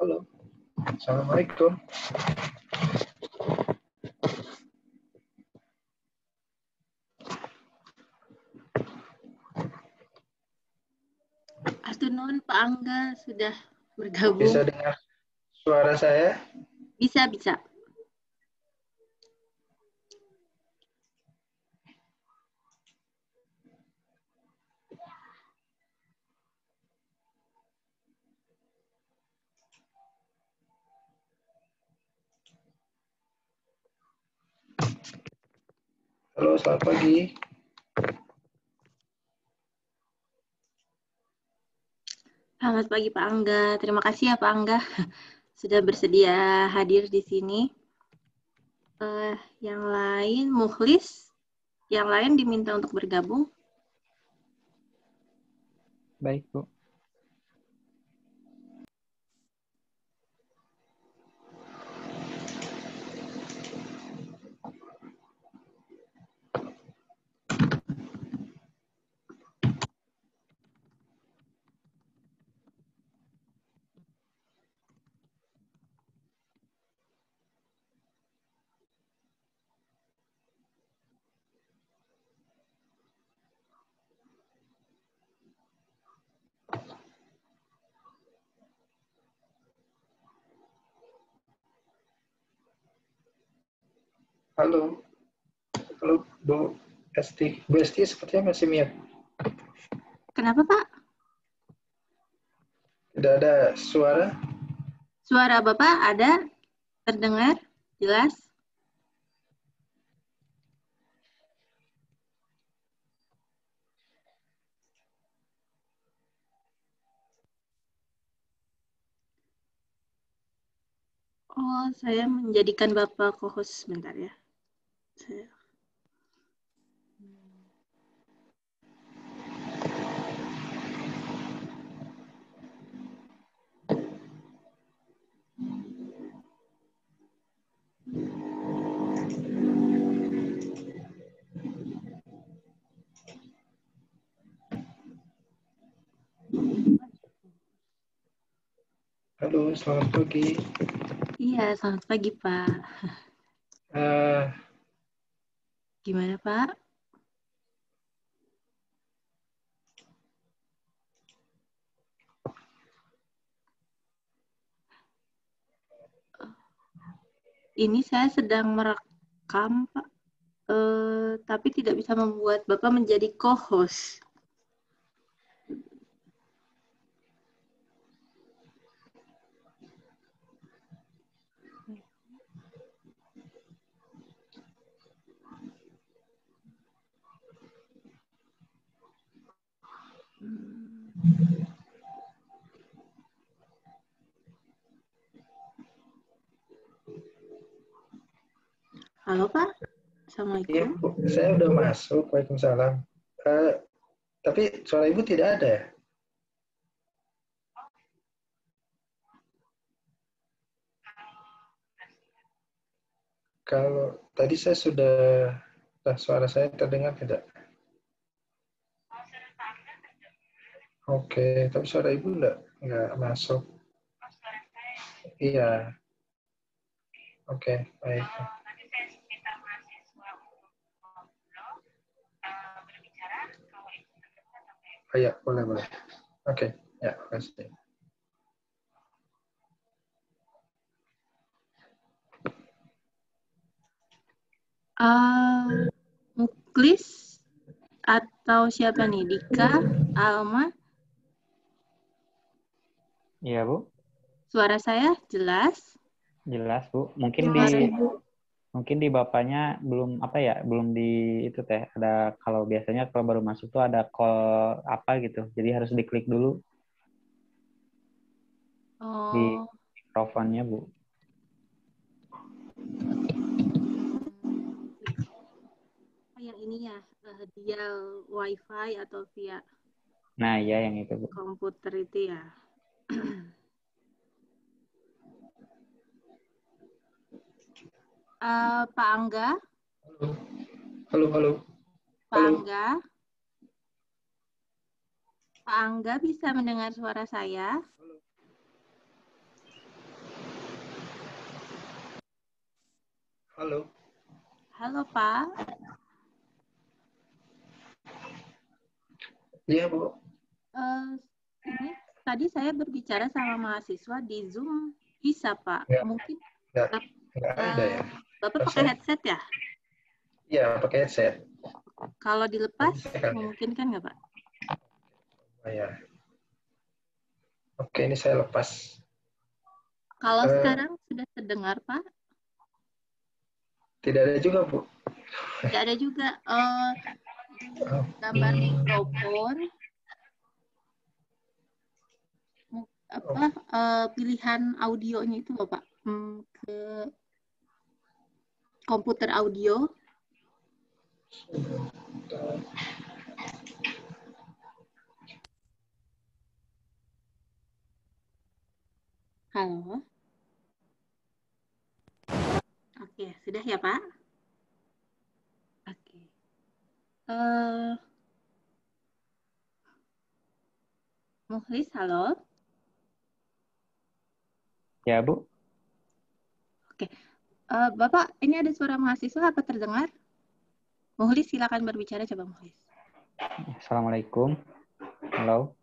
Halo. Assalamualaikum. Afternoon, Pak Angga sudah bergabung. Bisa dengar suara saya? Bisa, bisa. Halo, selamat pagi. Selamat pagi Pak Angga. Terima kasih ya Pak Angga sudah bersedia hadir di sini. Uh, yang lain, Mukhlis, yang lain diminta untuk bergabung. Baik, Bu. Halo. Halo, Bu Esti. Bu Esti sepertinya masih mute. Kenapa, Pak? Tidak ada suara? Suara Bapak ada? Terdengar? Jelas? Oh, saya menjadikan Bapak co-host sebentar ya. Saya... Halo, selamat pagi. Iya, selamat pagi, Pak. Uh, Gimana, Pak? Ini saya sedang merekam, Pak. Uh, tapi tidak bisa membuat Bapak menjadi co-host. Halo Pak, Assalamualaikum. Iya. Saya udah masuk. Waalaikumsalam. Uh, tapi suara Ibu tidak ada ya? Kalau tadi saya sudah, nah, suara saya terdengar tidak? Oke, tapi suara Ibu enggak, enggak masuk. Iya. Oke, baik. Oh, ya, boleh, boleh. Oke, ya, kasih. Uh, Muklis atau siapa nih? Dika, Alma? Iya, Bu. Suara saya jelas? Jelas, Bu. Mungkin di mungkin di bapaknya belum apa ya belum di itu teh ada kalau biasanya kalau baru masuk tuh ada call apa gitu jadi harus diklik dulu. Oh. di mikrofonnya bu. Yang ini ya uh, dial wifi atau via nah ya yang itu bu. komputer itu ya uh, Pak Angga. Halo, halo, halo. Pak. Angga. Pak Angga bisa mendengar suara saya? Halo. Halo. Halo, Pak. Iya, Bu. Uh, ini, tadi saya berbicara sama mahasiswa di Zoom bisa, Pak. Ya. Mungkin ya. Nggak ya, ada eh, ya. Bapak pakai headset ya? Iya, pakai headset. Kalau dilepas, Bisa kan memungkinkan nggak, Pak? Oh, ya. Oke, ini saya lepas. Kalau Eh. sekarang sudah terdengar, Pak? Tidak ada juga, Bu. Tidak ada juga Oh, gambar mikrofon. Apa eh, pilihan audionya itu Pak? Hmm, ke komputer audio. Halo. Oke, sudah ya, Pak? Oke. Eh Muhlis, halo. Ya, Bu. Eh, Bapak, ini ada suara mahasiswa apa terdengar? Muhlis, silakan berbicara, coba Muhlis. Assalamualaikum. Halo.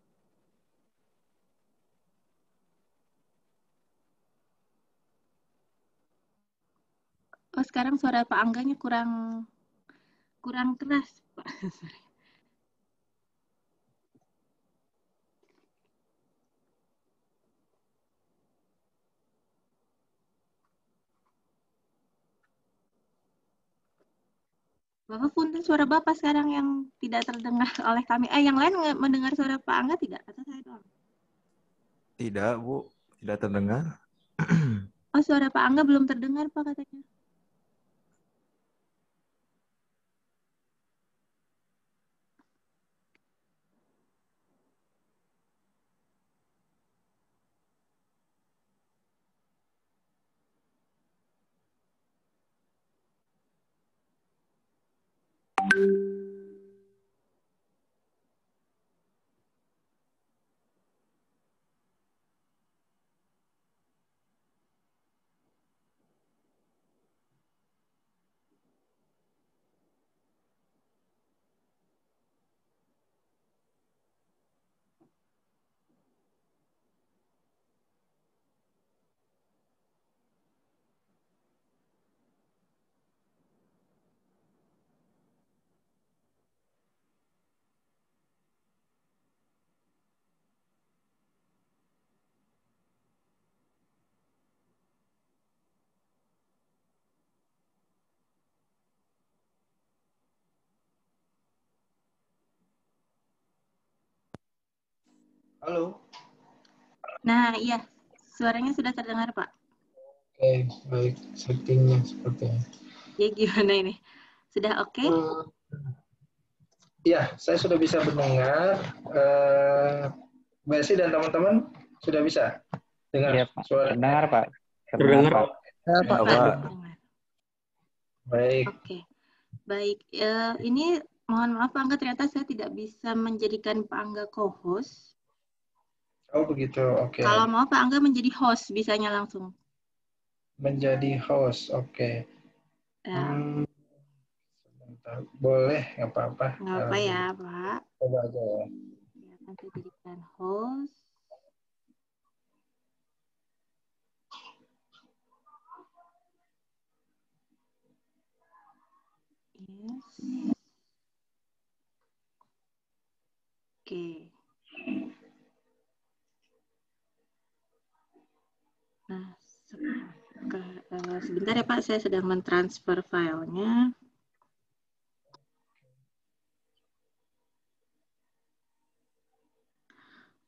Oh, sekarang suara Pak Angganya kurang kurang keras, Pak. Bapak punten suara Bapak sekarang yang tidak terdengar oleh kami. Eh, yang lain mendengar suara Pak Angga tidak? Atau saya doang? Tidak, Bu. Tidak terdengar. Oh, suara Pak Angga belum terdengar, Pak, katanya. Halo. Nah, iya. Suaranya sudah terdengar, Pak. Oke, baik. Settingnya sepertinya. Ya, gimana ini? Sudah oke? Eh, Iya, saya sudah bisa mendengar. Eh, Mbak Esi dan teman-teman sudah bisa dengar Iya, Pak. suara. Terdengar, Pak. Terdengar, Pak. Ya, Pak. Terdengar. Baik. Oke. Baik, Eh, ini mohon maaf Pak Angga, ternyata saya tidak bisa menjadikan Pak Angga co-host. Oh begitu. Oke. Kalau mau Pak Angga menjadi host, bisanya langsung. Menjadi host. Oke. Ya, Hmm, sebentar. Boleh, nggak apa-apa. nggak apa ya Pak. Coba aja ya. Ya, nanti jadikan host. Yes. Oke. Nah, eh, sebentar ya Pak, saya sedang mentransfer filenya.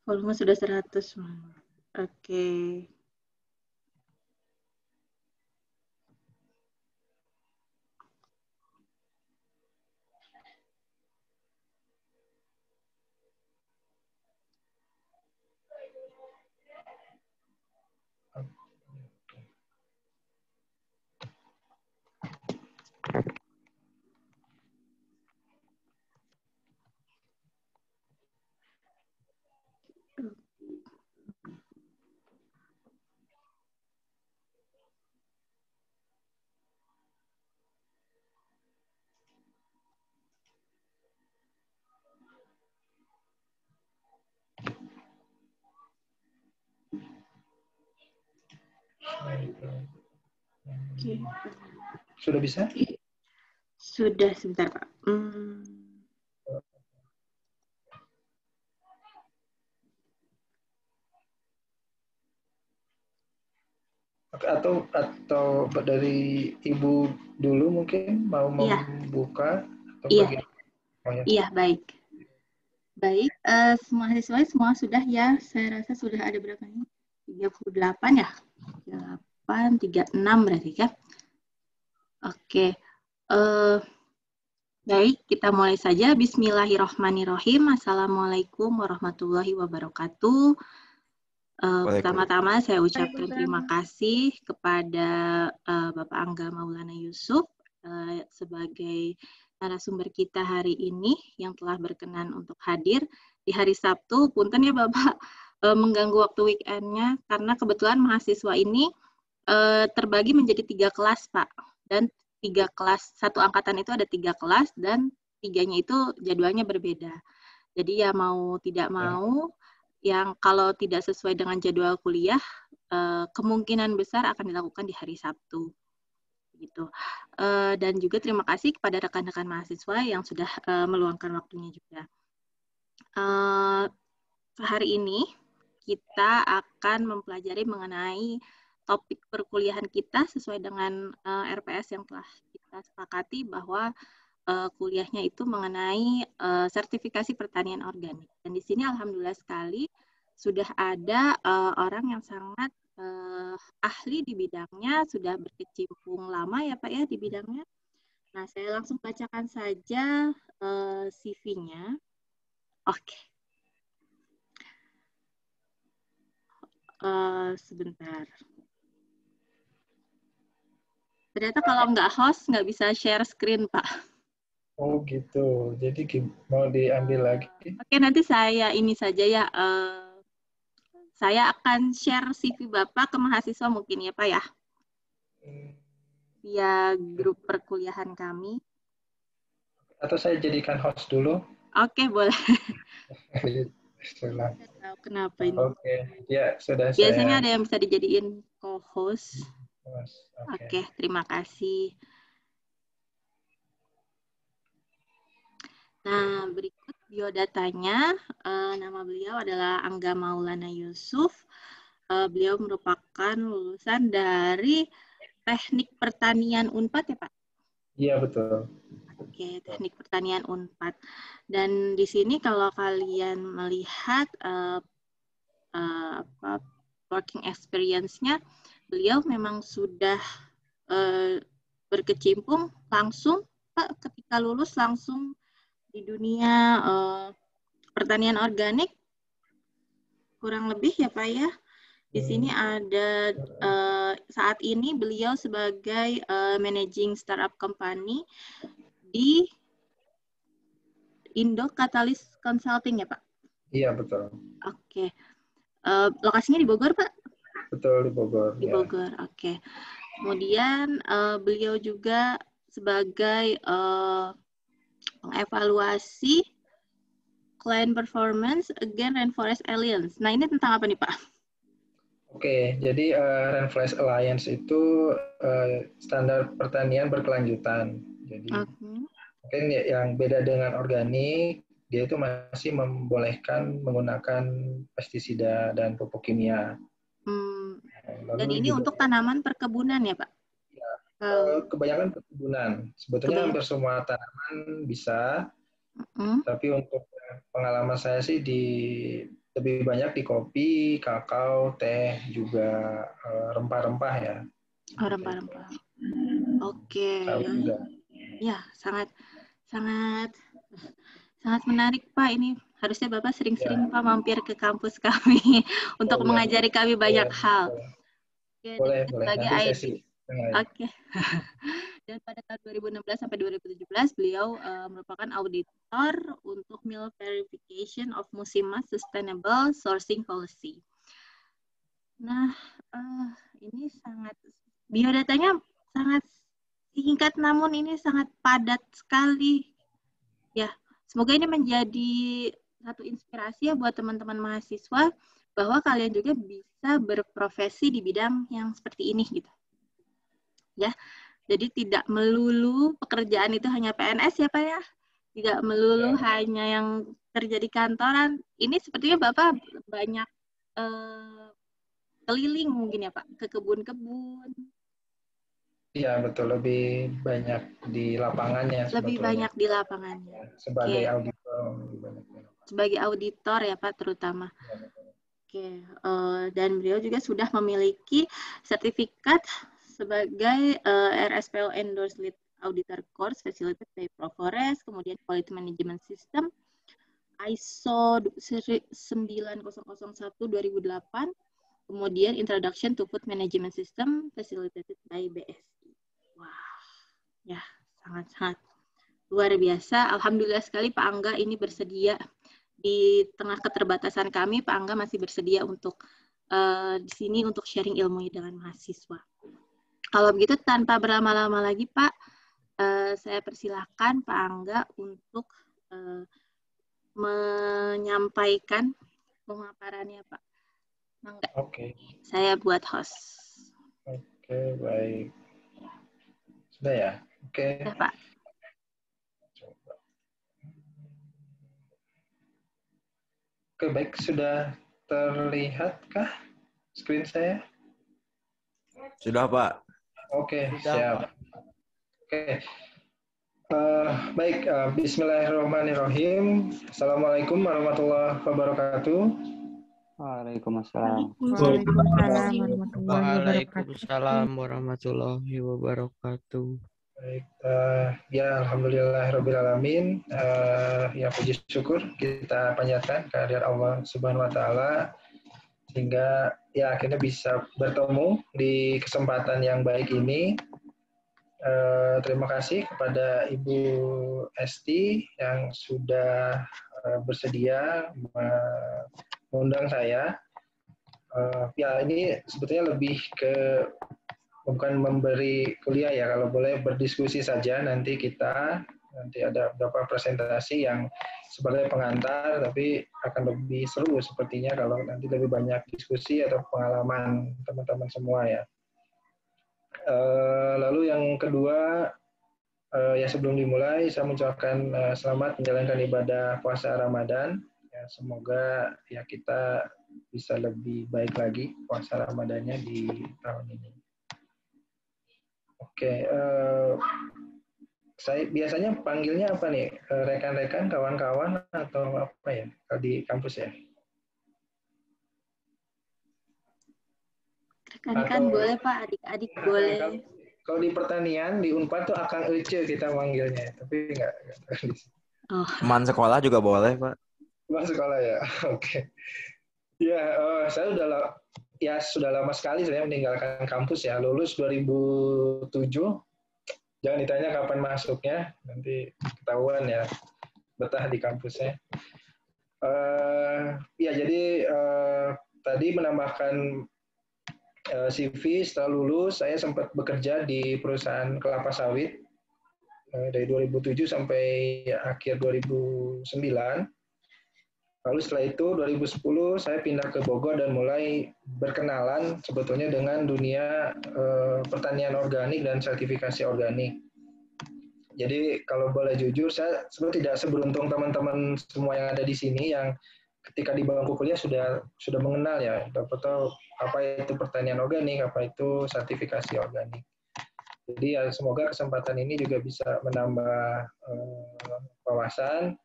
Volume sudah 100. Oke. Sudah bisa? Sudah sebentar Pak. Hmm. Atau atau dari ibu dulu mungkin mau Iya. membuka atau Iya. Oh, ya. Iya, baik. Baik, eh, semua siswa semua sudah ya. Saya rasa sudah ada berapa ini? 38 ya? 8, 36 berarti ya. Oke. Eh, baik, kita mulai saja. Bismillahirrahmanirrahim. Assalamualaikum warahmatullahi wabarakatuh. Eh. Pertama-tama saya ucapkan terima kasih kepada eh, Bapak Angga Maulana Yusuf eh, sebagai narasumber kita hari ini yang telah berkenan untuk hadir di hari Sabtu. Punten ya Bapak eh, mengganggu waktu weekendnya karena kebetulan mahasiswa ini eh, terbagi menjadi tiga kelas Pak dan tiga kelas satu angkatan itu ada tiga kelas dan tiganya itu jadwalnya berbeda. Jadi ya mau tidak mau yang kalau tidak sesuai dengan jadwal kuliah eh, kemungkinan besar akan dilakukan di hari Sabtu gitu. Eh, dan juga terima kasih kepada rekan-rekan mahasiswa yang sudah eh, meluangkan waktunya juga. Hari ini kita akan mempelajari mengenai topik perkuliahan kita sesuai dengan eh, RPS yang telah kita sepakati bahwa eh, kuliahnya itu mengenai eh, sertifikasi pertanian organik. Dan di sini alhamdulillah sekali sudah ada eh, orang yang sangat eh, ahli di bidangnya, sudah berkecimpung lama ya Pak ya di bidangnya. Nah, saya langsung bacakan saja eh, CV-nya. Oke. Eh, sebentar. Ternyata kalau nggak host nggak bisa share screen, Pak. Oh gitu. Jadi mau diambil lagi? Oke, nanti saya ini saja ya. eh, saya akan share CV Bapak ke mahasiswa mungkin ya, Pak ya. Via grup perkuliahan kami. Atau saya jadikan host dulu? Oke, boleh. Setelah. Tahu kenapa ini. Oke, ya sudah Biasanya saya. ada yang bisa dijadiin co-host. Oke, terima kasih. Nah, berikut biodatanya. Eh, nama beliau adalah Angga Maulana Yusuf. Eh, beliau merupakan lulusan dari Teknik Pertanian Unpad ya, Pak? Iya betul. Oke, Teknik Pertanian Unpad. Dan di sini kalau kalian melihat eh, apa, working experience-nya, beliau memang sudah eh, berkecimpung langsung, Pak, ketika lulus langsung di dunia eh, pertanian organik, kurang lebih ya Pak ya. Di sini ada eh, saat ini beliau sebagai eh, managing startup company di Indo Catalyst Consulting ya Pak. Iya betul. Oke. Eh, lokasinya di Bogor Pak? Betul di Bogor. Di ya. Bogor. Oke. Kemudian eh, beliau juga sebagai eh, pengevaluasi client performance again Rainforest Alliance. Nah ini tentang apa nih Pak? Oke, jadi eh, Rainforest Alliance itu eh, standar pertanian berkelanjutan. Jadi Oke. mungkin ya- yang beda dengan organik, dia itu masih membolehkan menggunakan pestisida dan pupuk kimia. Hmm, Lalu dan ini juga, untuk tanaman perkebunan ya Pak? eh, Oh, kebanyakan perkebunan. Sebetulnya Kebanyakan. hampir semua tanaman bisa, mm, tapi untuk pengalaman saya sih di lebih banyak di kopi, kakao, teh, juga eh, rempah-rempah ya. oh, rempah-rempah. Oke. Tahu juga. Ya, sangat sangat sangat menarik Pak ini. Harusnya Bapak sering-sering Pak mampir ke kampus kami untuk Ya. Iya. mengajari kami banyak Boleh, hal. boleh. Oke, Boleh, boleh. sebagai IT. sesi. Oke. Dan pada tahun 2016 sampai 2017 beliau eh, merupakan auditor untuk Mill Verification of Musimas Sustainable Sourcing Policy. Nah, eh, ini sangat biodatanya sangat singkat namun ini sangat padat sekali. Ya, semoga ini menjadi satu inspirasi ya buat teman-teman mahasiswa bahwa kalian juga bisa berprofesi di bidang yang seperti ini gitu. Ya. Jadi tidak melulu pekerjaan itu hanya PNS ya Pak ya. Tidak melulu ya. hanya yang kerja di kantoran. Ini sepertinya Bapak banyak eh, keliling mungkin ya Pak ke kebun-kebun. Iya betul lebih banyak di lapangannya. Lebih sebetulnya. banyak di lapangannya. Sebagai okay. auditor. Sebagai auditor ya Pak terutama. Ya, Oke, uh, dan beliau juga sudah memiliki sertifikat sebagai uh, eh, RSPO Endorsed Lead Auditor Course Facilitated by Profores, kemudian Quality Management System, ISO 9001 2008, kemudian Introduction to Food Management System Facilitated by BSI. Ya sangat-sangat luar biasa. Alhamdulillah sekali Pak Angga ini bersedia di tengah keterbatasan kami, Pak Angga masih bersedia untuk uh, di sini untuk sharing ilmu dengan mahasiswa. Kalau begitu tanpa berlama-lama lagi, Pak, uh, saya persilahkan Pak Angga untuk uh, menyampaikan pemaparannya, Pak. Oke. Okay. Saya buat host. Oke, okay, baik. Sudah ya? Oke. Okay. Sudah, Pak. Oke, baik. Sudah terlihatkah screen saya? Sudah, Pak. Oke, siap. Oke. Uh, baik, uh, Bismillahirrahmanirrahim. Assalamualaikum warahmatullahi wabarakatuh. Waalaikumsalam. Waalaikumsalam warahmatullahi wabarakatuh. Baik, uh, ya Alhamdulillahirrahmanirrahim. Uh, ya puji syukur kita panjatkan kehadiran Allah Subhanahu Wa Taala sehingga ya akhirnya bisa bertemu di kesempatan yang baik ini. Uh, terima kasih kepada Ibu Esti yang sudah uh, bersedia mengundang saya. Uh, ya ini sebetulnya lebih ke bukan memberi kuliah ya kalau boleh berdiskusi saja nanti kita nanti ada beberapa presentasi yang sebagai pengantar tapi akan lebih seru sepertinya kalau nanti lebih banyak diskusi atau pengalaman teman-teman semua ya. Eh, lalu yang kedua eh, ya sebelum dimulai saya mengucapkan eh, selamat menjalankan ibadah puasa Ramadan. Ya, semoga ya kita bisa lebih baik lagi puasa Ramadannya di tahun ini. Oke, uh, saya biasanya panggilnya apa nih? Eh, rekan-rekan, kawan-kawan atau apa ya? Kalau di kampus ya? Rekan-rekan boleh Pak, adik-adik nah, boleh. Kalau di pertanian di Unpad tuh akan Ece kita manggilnya, tapi enggak. Oh. Teman sekolah juga boleh Pak. Teman sekolah ya, oke. Okay. Ya, uh, saya udah ya sudah lama sekali saya meninggalkan kampus ya, lulus 2007. Jangan ditanya kapan masuknya, nanti ketahuan ya betah di kampusnya. Uh, ya jadi uh, tadi menambahkan uh, eh, CV setelah lulus saya sempat bekerja di perusahaan kelapa sawit uh, dari 2007 sampai akhir 2009 Lalu setelah itu 2010 saya pindah ke Bogor dan mulai berkenalan sebetulnya dengan dunia eh, pertanian organik dan sertifikasi organik. Jadi kalau boleh jujur saya sebetulnya tidak seberuntung teman-teman semua yang ada di sini yang ketika di bangku kuliah sudah sudah mengenal ya, tahu apa itu pertanian organik, apa itu sertifikasi organik. Jadi ya semoga kesempatan ini juga bisa menambah eh, wawasan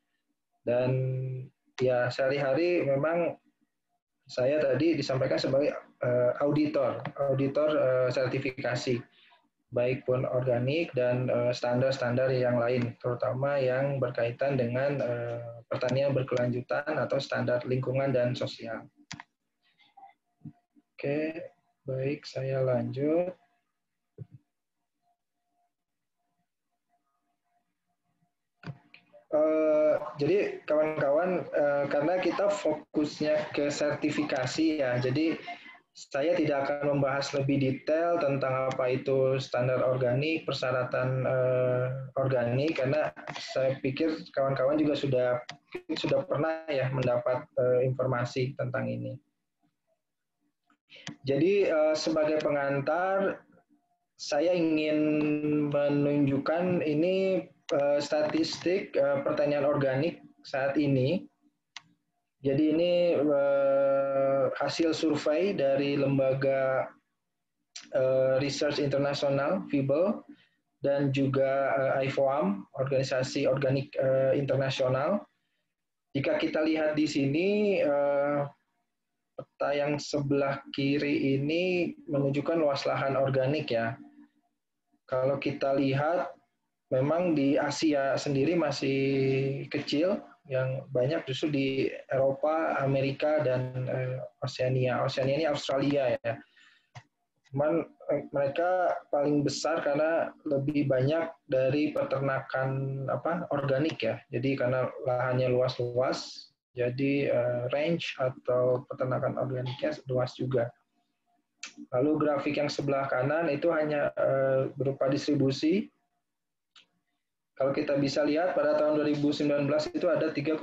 dan ya sehari-hari memang saya tadi disampaikan sebagai uh, auditor, auditor uh, sertifikasi, baik pun organik dan eh, standar-standar uh, yang lain, terutama yang berkaitan dengan uh, pertanian berkelanjutan atau standar lingkungan dan sosial. Oke, baik, saya lanjut. Uh, jadi kawan-kawan uh, karena kita fokusnya ke sertifikasi ya, jadi saya tidak akan membahas lebih detail tentang apa itu standar organik, persyaratan uh, organik karena saya pikir kawan-kawan juga sudah sudah pernah ya mendapat uh, informasi tentang ini. Jadi uh, sebagai pengantar, saya ingin menunjukkan ini uh, statistik uh, pertanian organik saat ini. Jadi ini uh, hasil survei dari lembaga research internasional FIBL dan juga IFOAM, organisasi organik internasional. Jika kita lihat di sini peta yang sebelah kiri ini menunjukkan luas lahan organik ya. Kalau kita lihat memang di Asia sendiri masih kecil, yang banyak justru di Eropa, Amerika, dan uh, Oceania. Oceania ini Australia ya. Cuman eh, mereka paling besar karena lebih banyak dari peternakan apa organik ya. Jadi karena lahannya luas-luas, jadi uh, range atau peternakan organiknya luas juga. Lalu grafik yang sebelah kanan itu hanya uh, berupa distribusi kalau kita bisa lihat pada tahun 2019 itu ada 3,1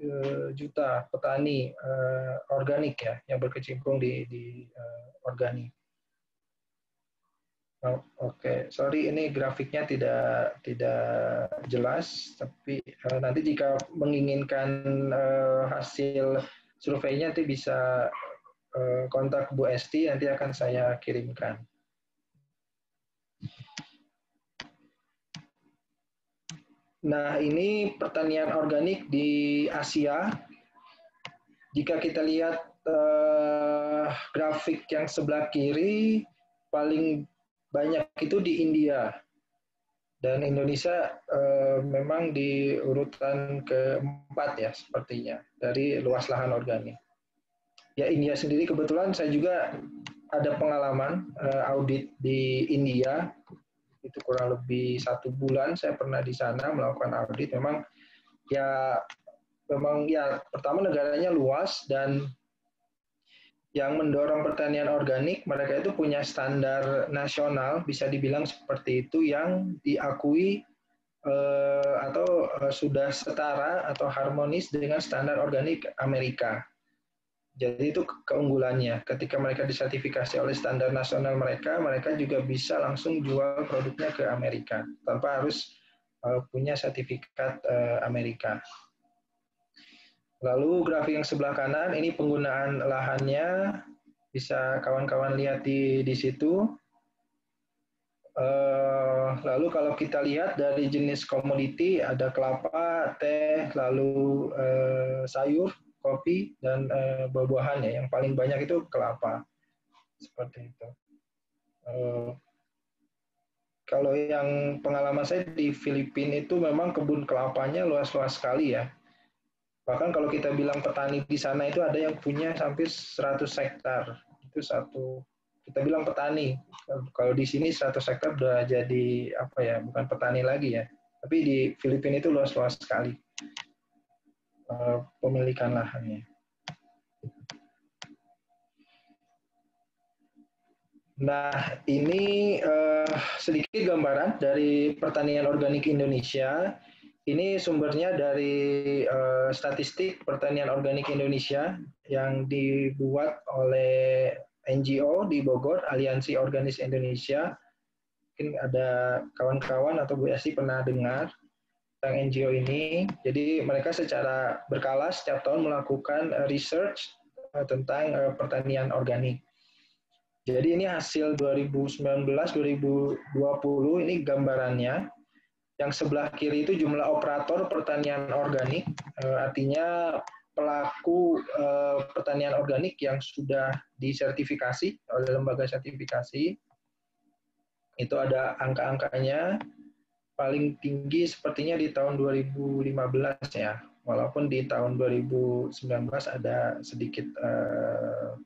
eh, juta petani uh, organik ya yang berkecimpung di, di uh, organik. Oh, Oke, okay. sorry ini grafiknya tidak tidak jelas, tapi uh, nanti jika menginginkan uh, hasil surveinya nanti bisa uh, kontak Bu Esti, nanti akan saya kirimkan. Nah, ini pertanian organik di Asia. Jika kita lihat uh, grafik yang sebelah kiri, paling banyak itu di India. Dan Indonesia uh, memang di urutan keempat ya sepertinya dari luas lahan organik. Ya India sendiri kebetulan saya juga ada pengalaman uh, audit di India itu kurang lebih satu bulan saya pernah di sana melakukan audit. Memang ya memang ya pertama negaranya luas dan yang mendorong pertanian organik mereka itu punya standar nasional bisa dibilang seperti itu yang diakui eh, atau eh, sudah setara atau harmonis dengan standar organik Amerika jadi itu keunggulannya. Ketika mereka disertifikasi oleh standar nasional mereka, mereka juga bisa langsung jual produknya ke Amerika tanpa harus uh, punya sertifikat uh, Amerika. Lalu grafik yang sebelah kanan ini penggunaan lahannya bisa kawan-kawan lihat di di situ. Uh, lalu kalau kita lihat dari jenis komoditi ada kelapa, teh, lalu sayur, kopi dan uh, buah-buahan ya. Yang paling banyak itu kelapa. Seperti itu. Uh, kalau yang pengalaman saya di Filipina itu memang kebun kelapanya luas-luas sekali ya. Bahkan kalau kita bilang petani di sana itu ada yang punya sampai 100 hektar. Itu satu kita bilang petani. Kalau di sini 100 hektar udah jadi apa ya, bukan petani lagi ya. Tapi di Filipina itu luas-luas sekali. Eh, pemilikan lahannya. Nah, ini uh, sedikit gambaran dari pertanian organik Indonesia. Ini sumbernya dari uh, statistik pertanian organik Indonesia yang dibuat oleh NGO di Bogor, Aliansi Organis Indonesia. Mungkin ada kawan-kawan atau Bu Yasi pernah dengar tentang NGO ini. Jadi mereka secara berkala setiap tahun melakukan eh, research eh, tentang eh, pertanian organik. Jadi ini hasil 2019-2020 ini gambarannya. Yang sebelah kiri itu jumlah operator pertanian organik, artinya pelaku pertanian organik yang sudah disertifikasi oleh lembaga sertifikasi. Itu ada angka-angkanya paling tinggi sepertinya di tahun 2015 ya, walaupun di tahun 2019 ada sedikit uh,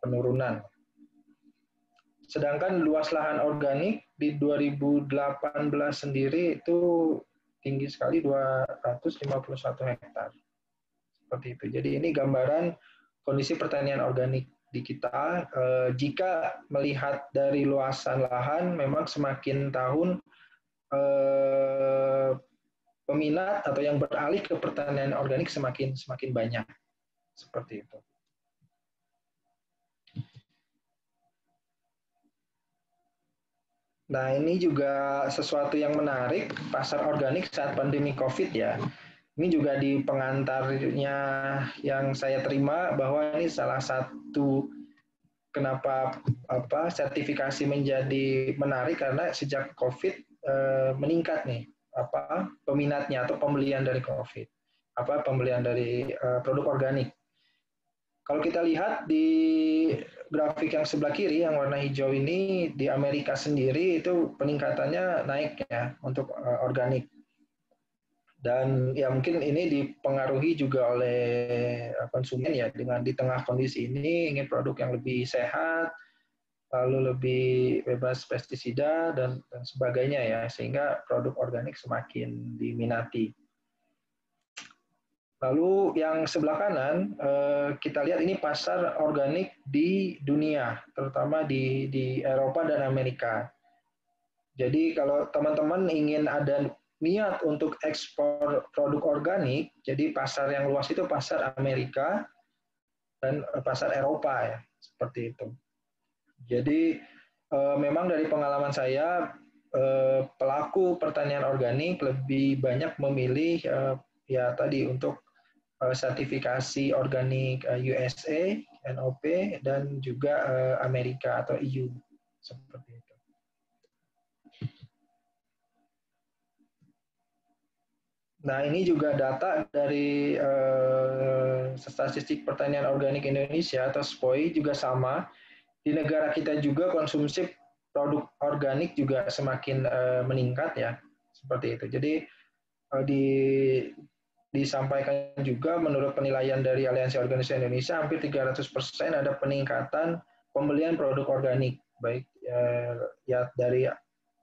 penurunan. Sedangkan luas lahan organik di 2018 sendiri itu tinggi sekali 251 hektar. Seperti itu. Jadi ini gambaran kondisi pertanian organik di kita. Eh, jika melihat dari luasan lahan, memang semakin tahun Eh, peminat atau yang beralih ke pertanian organik semakin semakin banyak seperti itu. Nah, ini juga sesuatu yang menarik, pasar organik saat pandemi COVID ya. Ini juga di pengantarnya yang saya terima bahwa ini salah satu kenapa apa sertifikasi menjadi menarik karena sejak COVID eh, meningkat nih apa peminatnya atau pembelian dari COVID, apa pembelian dari eh, produk organik. Kalau kita lihat di grafik yang sebelah kiri yang warna hijau ini di Amerika sendiri itu peningkatannya naik ya untuk eh, organik dan ya mungkin ini dipengaruhi juga oleh eh, konsumen ya dengan di tengah kondisi ini ingin produk yang lebih sehat lalu lebih bebas pestisida dan, dan sebagainya ya sehingga produk organik semakin diminati. Lalu yang sebelah kanan eh, kita lihat ini pasar organik di dunia terutama di di Eropa dan Amerika. Jadi kalau teman-teman ingin ada niat untuk ekspor produk organik, jadi pasar yang luas itu pasar Amerika dan eh, pasar Eropa ya, seperti itu. Jadi eh, memang dari pengalaman saya eh, pelaku pertanian organik lebih banyak memilih ya tadi untuk sertifikasi organik USA, NOP dan juga Amerika atau EU seperti itu. Nah, ini juga data dari uh, statistik pertanian organik Indonesia atau SPOI juga sama. Di negara kita juga konsumsi produk organik juga semakin uh, meningkat ya, seperti itu. Jadi uh, di disampaikan juga menurut penilaian dari Aliansi Organisasi Indonesia hampir 300% ada peningkatan pembelian produk organik baik ya, ya dari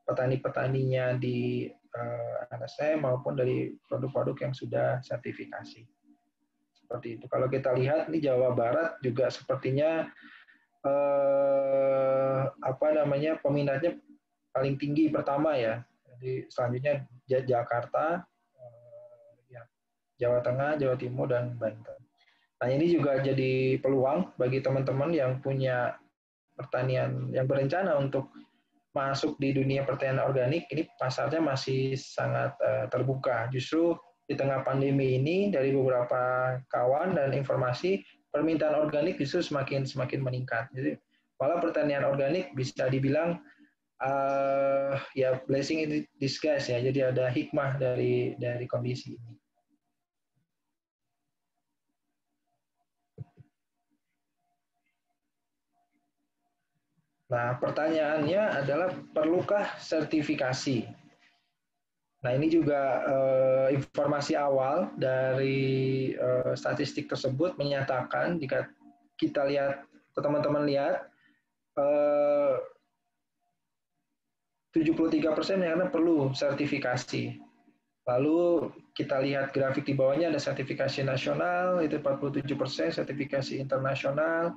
petani-petaninya di eh, maupun dari produk-produk yang sudah sertifikasi. Seperti itu. Kalau kita lihat ini Jawa Barat juga sepertinya uh, apa namanya peminatnya paling tinggi pertama ya. Jadi selanjutnya Jakarta, uh, ya, Jawa Tengah, Jawa Timur dan Banten. Nah ini juga jadi peluang bagi teman-teman yang punya pertanian yang berencana untuk masuk di dunia pertanian organik ini pasarnya masih sangat uh, terbuka. Justru di tengah pandemi ini dari beberapa kawan dan informasi permintaan organik justru semakin semakin meningkat. Jadi malah pertanian organik bisa dibilang uh, ya blessing in disguise ya. Jadi ada hikmah dari dari kondisi ini. Nah, pertanyaannya adalah perlukah sertifikasi? Nah, ini juga uh, informasi awal dari uh, statistik tersebut menyatakan jika kita lihat, teman-teman lihat, uh, 73% karena perlu sertifikasi. Lalu kita lihat grafik di bawahnya ada sertifikasi nasional, itu 47%, sertifikasi internasional,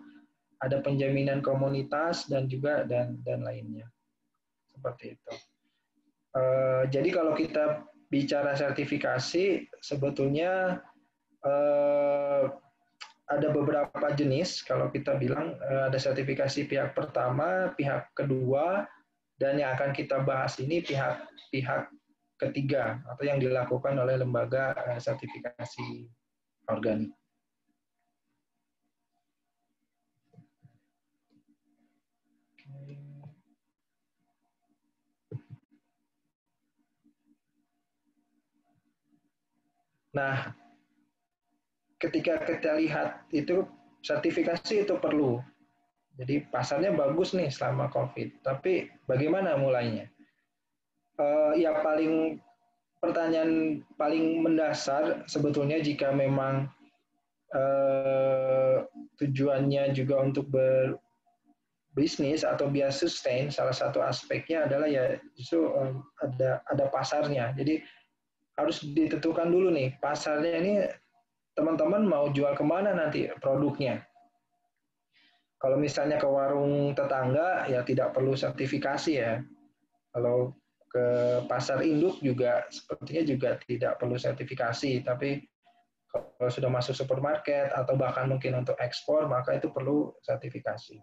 ada penjaminan komunitas dan juga dan dan lainnya seperti itu. Uh, jadi kalau kita bicara sertifikasi sebetulnya uh, ada beberapa jenis kalau kita bilang uh, ada sertifikasi pihak pertama, pihak kedua dan yang akan kita bahas ini pihak pihak ketiga atau yang dilakukan oleh lembaga sertifikasi organik. Nah, ketika kita lihat itu sertifikasi itu perlu. Jadi pasarnya bagus nih selama COVID. Tapi bagaimana mulainya? Uh, ya paling pertanyaan paling mendasar sebetulnya jika memang uh, tujuannya juga untuk berbisnis atau biar sustain, salah satu aspeknya adalah ya justru um, ada ada pasarnya. Jadi harus ditentukan dulu nih pasarnya ini teman-teman mau jual ke mana nanti produknya. Kalau misalnya ke warung tetangga ya tidak perlu sertifikasi ya. Kalau ke pasar induk juga sepertinya juga tidak perlu sertifikasi, tapi kalau sudah masuk supermarket atau bahkan mungkin untuk ekspor maka itu perlu sertifikasi.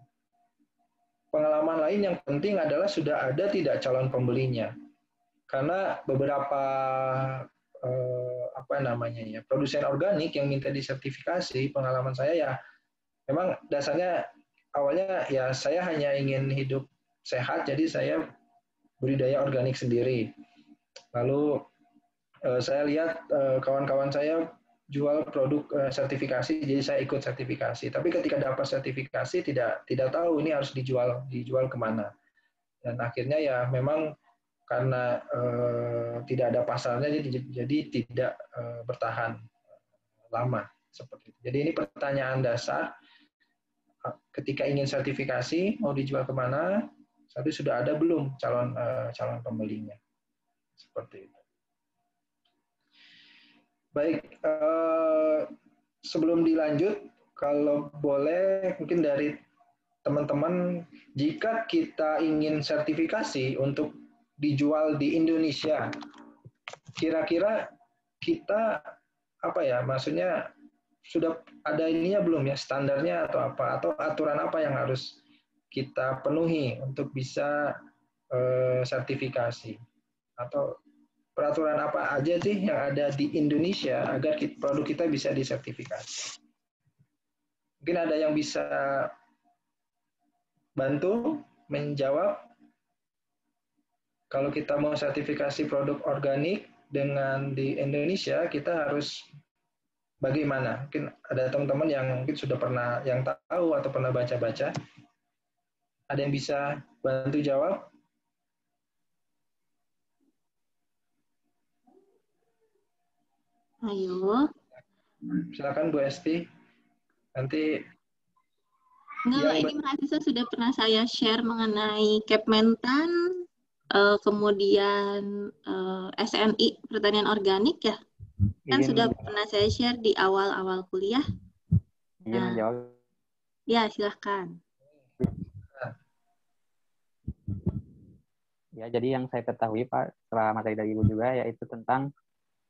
pengalaman lain yang penting adalah sudah ada tidak calon pembelinya. Karena beberapa eh, apa namanya ya produsen organik yang minta disertifikasi, pengalaman saya ya memang dasarnya awalnya ya saya hanya ingin hidup sehat, jadi saya budidaya organik sendiri. Lalu eh, saya lihat eh, kawan-kawan saya jual produk uh, sertifikasi, jadi saya ikut sertifikasi. Tapi ketika dapat sertifikasi tidak tidak tahu ini harus dijual dijual ke mana. Dan akhirnya ya memang karena uh, tidak ada pasarnya jadi, jadi tidak uh, bertahan lama seperti itu. Jadi ini pertanyaan dasar. Ketika ingin sertifikasi mau dijual ke mana? Tapi sudah ada belum calon uh, calon pembelinya? Seperti itu. Baik, sebelum dilanjut, kalau boleh mungkin dari teman-teman, jika kita ingin sertifikasi untuk dijual di Indonesia, kira-kira kita apa ya, maksudnya sudah ada ininya belum ya standarnya atau apa atau aturan apa yang harus kita penuhi untuk bisa uh, sertifikasi? Atau peraturan apa aja sih yang ada di Indonesia agar produk kita bisa disertifikasi? Mungkin ada yang bisa bantu menjawab kalau kita mau sertifikasi produk organik dengan di Indonesia kita harus bagaimana? Mungkin ada teman-teman yang mungkin sudah pernah yang tahu atau pernah baca-baca. Ada yang bisa bantu jawab? Ayo. Silakan Bu Esti. Nanti Enggak, ini mahasiswa sudah pernah saya share mengenai Kepmentan, uh, kemudian uh, eh, SNI pertanian organik ya. Kan sudah pernah saya share di awal-awal kuliah. Iya, nah, menjawab. Ya, silahkan. Ya, jadi yang saya ketahui Pak setelah materi dari Ibu juga yaitu tentang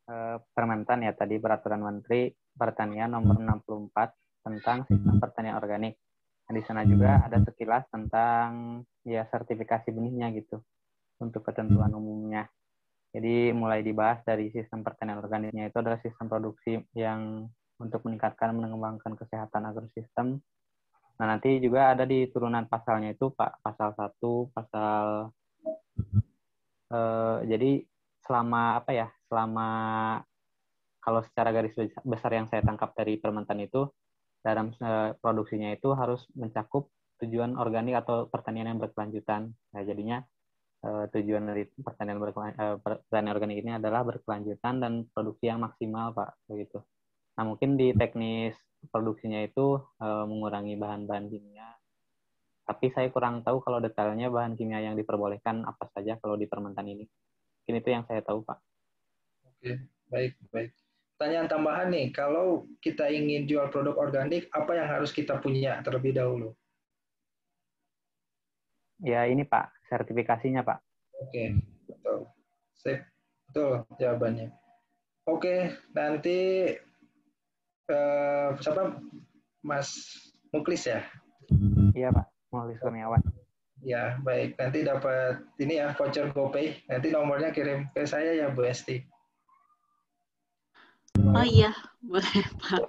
Eh, Permentan ya tadi peraturan Menteri Pertanian nomor 64 tentang sistem pertanian organik. Dan di sana juga ada sekilas tentang ya sertifikasi benihnya gitu untuk ketentuan umumnya. Jadi mulai dibahas dari sistem pertanian organiknya itu adalah sistem produksi yang untuk meningkatkan mengembangkan kesehatan agrosistem. Nah, nanti juga ada di turunan pasalnya itu Pak pasal 1, pasal eh, jadi selama apa ya selama kalau secara garis besar yang saya tangkap dari permentan itu dalam uh, produksinya itu harus mencakup tujuan organik atau pertanian yang berkelanjutan. Nah, jadinya uh, tujuan dari pertanian, uh, pertanian organik ini adalah berkelanjutan dan produksi yang maksimal, Pak, begitu. Nah, mungkin di teknis produksinya itu uh, mengurangi bahan-bahan kimia. Tapi saya kurang tahu kalau detailnya bahan kimia yang diperbolehkan apa saja kalau di permentan ini. Mungkin itu yang saya tahu, Pak. Oke, baik, baik. Pertanyaan tambahan nih, kalau kita ingin jual produk organik, apa yang harus kita punya terlebih dahulu? Ya, ini Pak, sertifikasinya Pak. Oke, betul. Sip. Betul jawabannya. Oke, nanti eh, siapa? Mas Muklis ya? Iya Pak, Muklis Kurniawan. Ya, baik. Nanti dapat ini ya, voucher GoPay. Nanti nomornya kirim ke saya ya, Bu Esti. Oh iya, boleh Pak.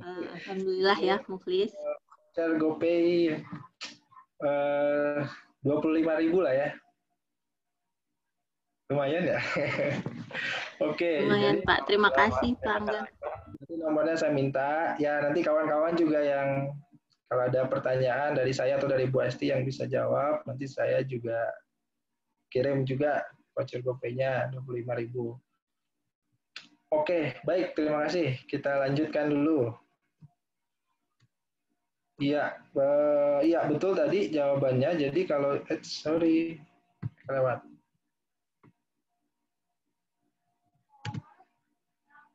Uh, Alhamdulillah ya, Muklis. Share GoPay eh, dua puluh lima ribu lah ya. Lumayan ya. Oke. Okay, Lumayan jadi, Pak, terima kasih Pak Angga. Nanti nomornya saya minta. Ya nanti kawan-kawan juga yang kalau ada pertanyaan dari saya atau dari Bu Esti yang bisa jawab, nanti saya juga kirim juga voucher GoPay-nya ribu. Oke, baik. Terima kasih. Kita lanjutkan dulu. Iya, uh, iya betul tadi jawabannya. Jadi kalau, eh, sorry, lewat.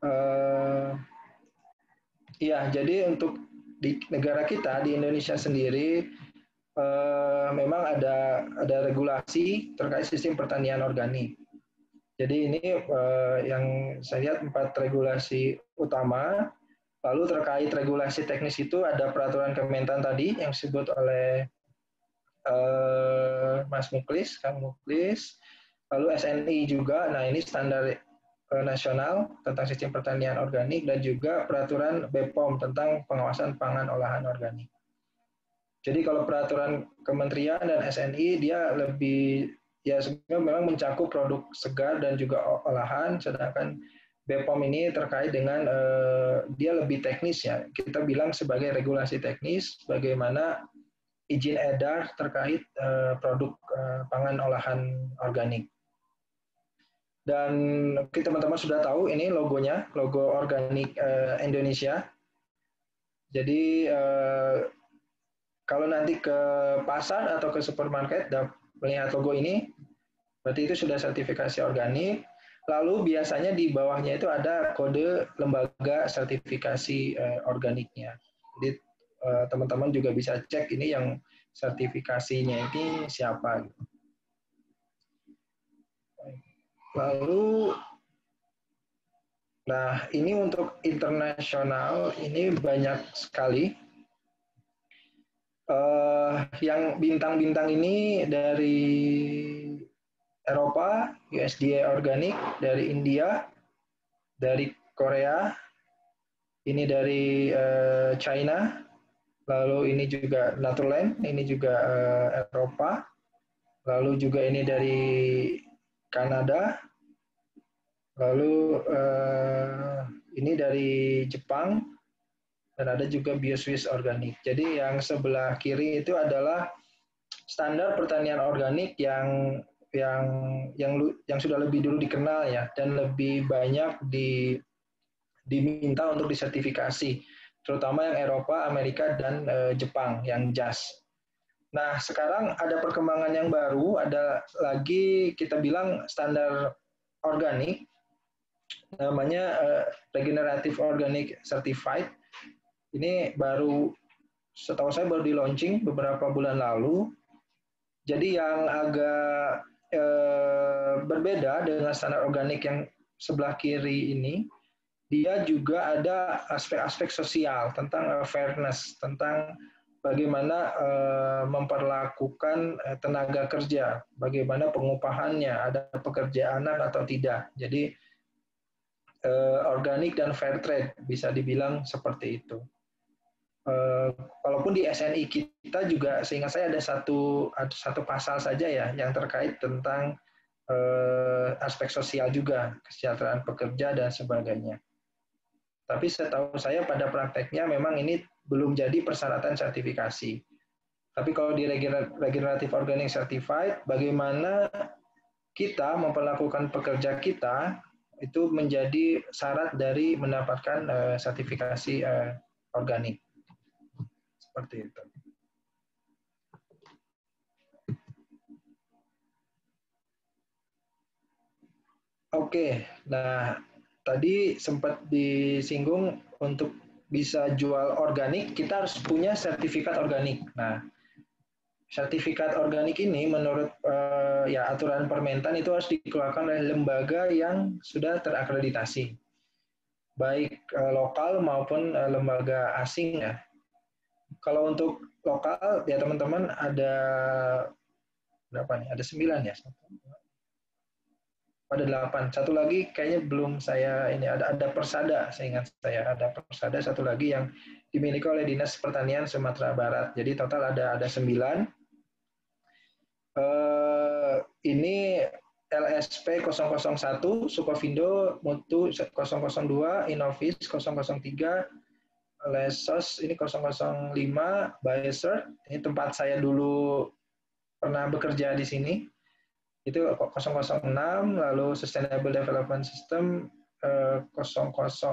Uh, iya, jadi untuk di negara kita di Indonesia sendiri uh, memang ada ada regulasi terkait sistem pertanian organik. Jadi ini uh, yang saya lihat empat regulasi utama. Lalu terkait regulasi teknis itu ada peraturan Kementan tadi yang disebut oleh uh, Mas Muklis, Kang Muklis, lalu SNI juga. Nah ini standar uh, nasional tentang sistem pertanian organik dan juga peraturan BPOM tentang pengawasan pangan olahan organik. Jadi kalau peraturan kementerian dan SNI dia lebih ya sebenarnya memang mencakup produk segar dan juga olahan, sedangkan BPOM ini terkait dengan uh, dia lebih teknis ya. Kita bilang sebagai regulasi teknis bagaimana izin edar terkait uh, produk uh, pangan olahan organik. Dan teman-teman sudah tahu ini logonya, logo organik uh, Indonesia. Jadi uh, kalau nanti ke pasar atau ke supermarket melihat logo ini, berarti itu sudah sertifikasi organik. Lalu biasanya di bawahnya itu ada kode lembaga sertifikasi eh, organiknya. Jadi eh, teman-teman juga bisa cek ini yang sertifikasinya ini siapa. Lalu, nah ini untuk internasional ini banyak sekali uh, yang bintang-bintang ini dari Eropa, USDA organik, dari India, dari Korea, ini dari uh, China, lalu ini juga Netherlands, ini juga uh, Eropa, lalu juga ini dari Kanada, lalu uh, ini dari Jepang, dan ada juga bioswiss organik. Jadi yang sebelah kiri itu adalah standar pertanian organik yang yang yang yang sudah lebih dulu dikenal ya dan lebih banyak di diminta untuk disertifikasi terutama yang Eropa, Amerika dan e, Jepang yang JAS. Nah, sekarang ada perkembangan yang baru, ada lagi kita bilang standar organik namanya e, Regenerative Organic Certified ini baru setahu saya baru di launching beberapa bulan lalu. Jadi yang agak eh, berbeda dengan standar organik yang sebelah kiri ini, dia juga ada aspek-aspek sosial tentang fairness, tentang bagaimana uh, memperlakukan uh, tenaga kerja, bagaimana pengupahannya, ada pekerjaan atau tidak. Jadi organik dan fair trade bisa dibilang seperti itu. Uh, walaupun di SNI kita juga seingat saya ada satu ada satu pasal saja ya yang terkait tentang uh, aspek sosial juga kesejahteraan pekerja dan sebagainya. Tapi setahu saya pada prakteknya memang ini belum jadi persyaratan sertifikasi. Tapi kalau di regeneratif organic certified, bagaimana kita memperlakukan pekerja kita itu menjadi syarat dari mendapatkan uh, sertifikasi organik. Seperti. Oke, nah tadi sempat disinggung untuk bisa jual organik, kita harus punya sertifikat organik. Nah, sertifikat organik ini menurut uh, ya aturan Permentan itu harus dikeluarkan oleh lembaga yang sudah terakreditasi, baik uh, lokal maupun uh, lembaga asing ya. Kalau untuk lokal ya teman-teman ada berapa nih? Ada sembilan ya. Ada delapan. Satu lagi kayaknya belum saya ini ada ada Persada. Saya ingat saya ada Persada satu lagi yang dimiliki oleh Dinas Pertanian Sumatera Barat. Jadi total ada ada sembilan. Uh, ini LSP 001, Sukovindo Mutu 002, Innovis 003, Lesos ini 005 Baeser ini tempat saya dulu pernah bekerja di sini. Itu 006 lalu Sustainable Development System 007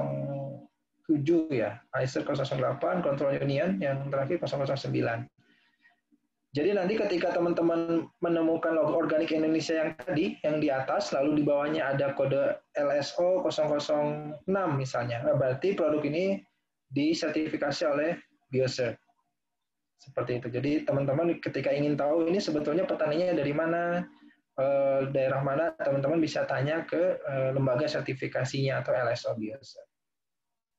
eh, ya. ICER 08 Control Union yang terakhir 009 jadi nanti ketika teman-teman menemukan logo organik Indonesia yang tadi, yang di atas, lalu di bawahnya ada kode LSO 006 misalnya, nah, berarti produk ini disertifikasi oleh Biocert. Seperti itu. Jadi teman-teman ketika ingin tahu ini sebetulnya petaninya dari mana, eh, daerah mana, teman-teman bisa tanya ke eh, lembaga sertifikasinya atau LSO Biocert.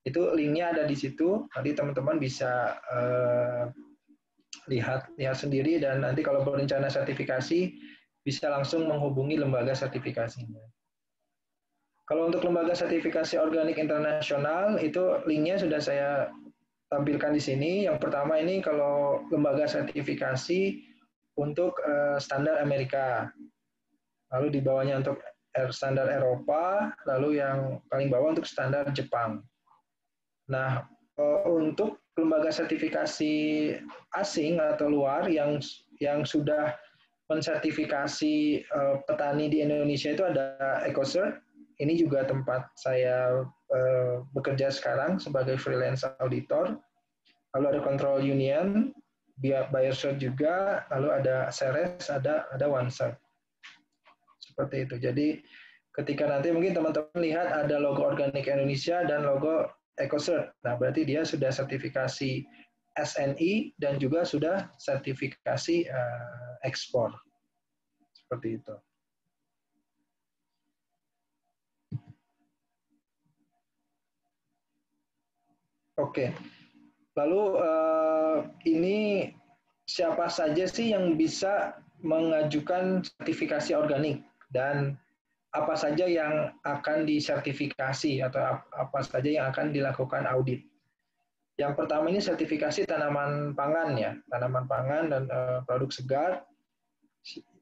Itu linknya ada di situ. Nanti teman-teman bisa eh, lihat lihat sendiri dan nanti kalau berencana sertifikasi bisa langsung menghubungi lembaga sertifikasinya. Kalau untuk lembaga sertifikasi organik internasional itu linknya sudah saya tampilkan di sini. Yang pertama ini kalau lembaga sertifikasi untuk uh, standar Amerika, lalu di bawahnya untuk standar Eropa, lalu yang paling bawah untuk standar Jepang. Nah, uh, untuk lembaga sertifikasi asing atau luar yang yang sudah mensertifikasi uh, petani di Indonesia itu ada EcoCert, ini juga tempat saya uh, bekerja sekarang sebagai freelance auditor. Lalu ada control union, cert juga, lalu ada Ceres, ada ada OneCert. Seperti itu. Jadi ketika nanti mungkin teman-teman lihat ada logo Organik Indonesia dan logo EcoCert. Nah, berarti dia sudah sertifikasi SNI dan juga sudah sertifikasi uh, ekspor. Seperti itu. Oke. Lalu uh, ini siapa saja sih yang bisa mengajukan sertifikasi organik dan apa saja yang akan disertifikasi atau apa saja yang akan dilakukan audit. Yang pertama ini sertifikasi tanaman pangan ya, tanaman pangan dan uh, produk segar.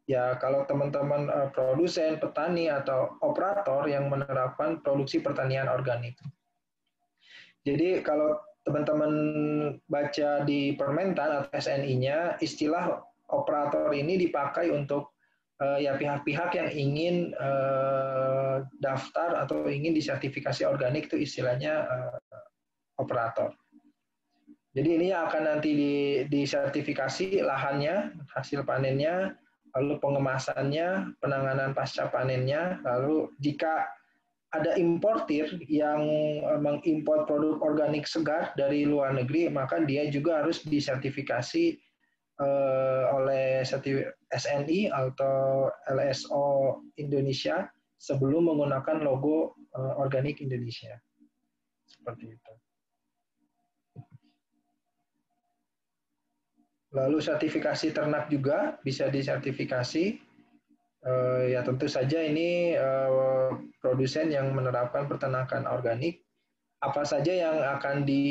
Ya kalau teman-teman uh, produsen, petani atau operator yang menerapkan produksi pertanian organik. Jadi kalau teman-teman baca di Permentan atau SNI-nya, istilah operator ini dipakai untuk uh, ya pihak-pihak yang ingin uh, daftar atau ingin disertifikasi organik itu istilahnya uh, operator. Jadi ini akan nanti di, disertifikasi lahannya, hasil panennya, lalu pengemasannya, penanganan pasca panennya, lalu jika ada importir yang eh, mengimpor produk organik segar dari luar negeri, maka dia juga harus disertifikasi uh, oleh SNI atau LSO Indonesia sebelum menggunakan logo uh, organik Indonesia. Seperti itu. Lalu sertifikasi ternak juga bisa disertifikasi uh, ya tentu saja ini uh, produsen yang menerapkan peternakan organik apa saja yang akan di,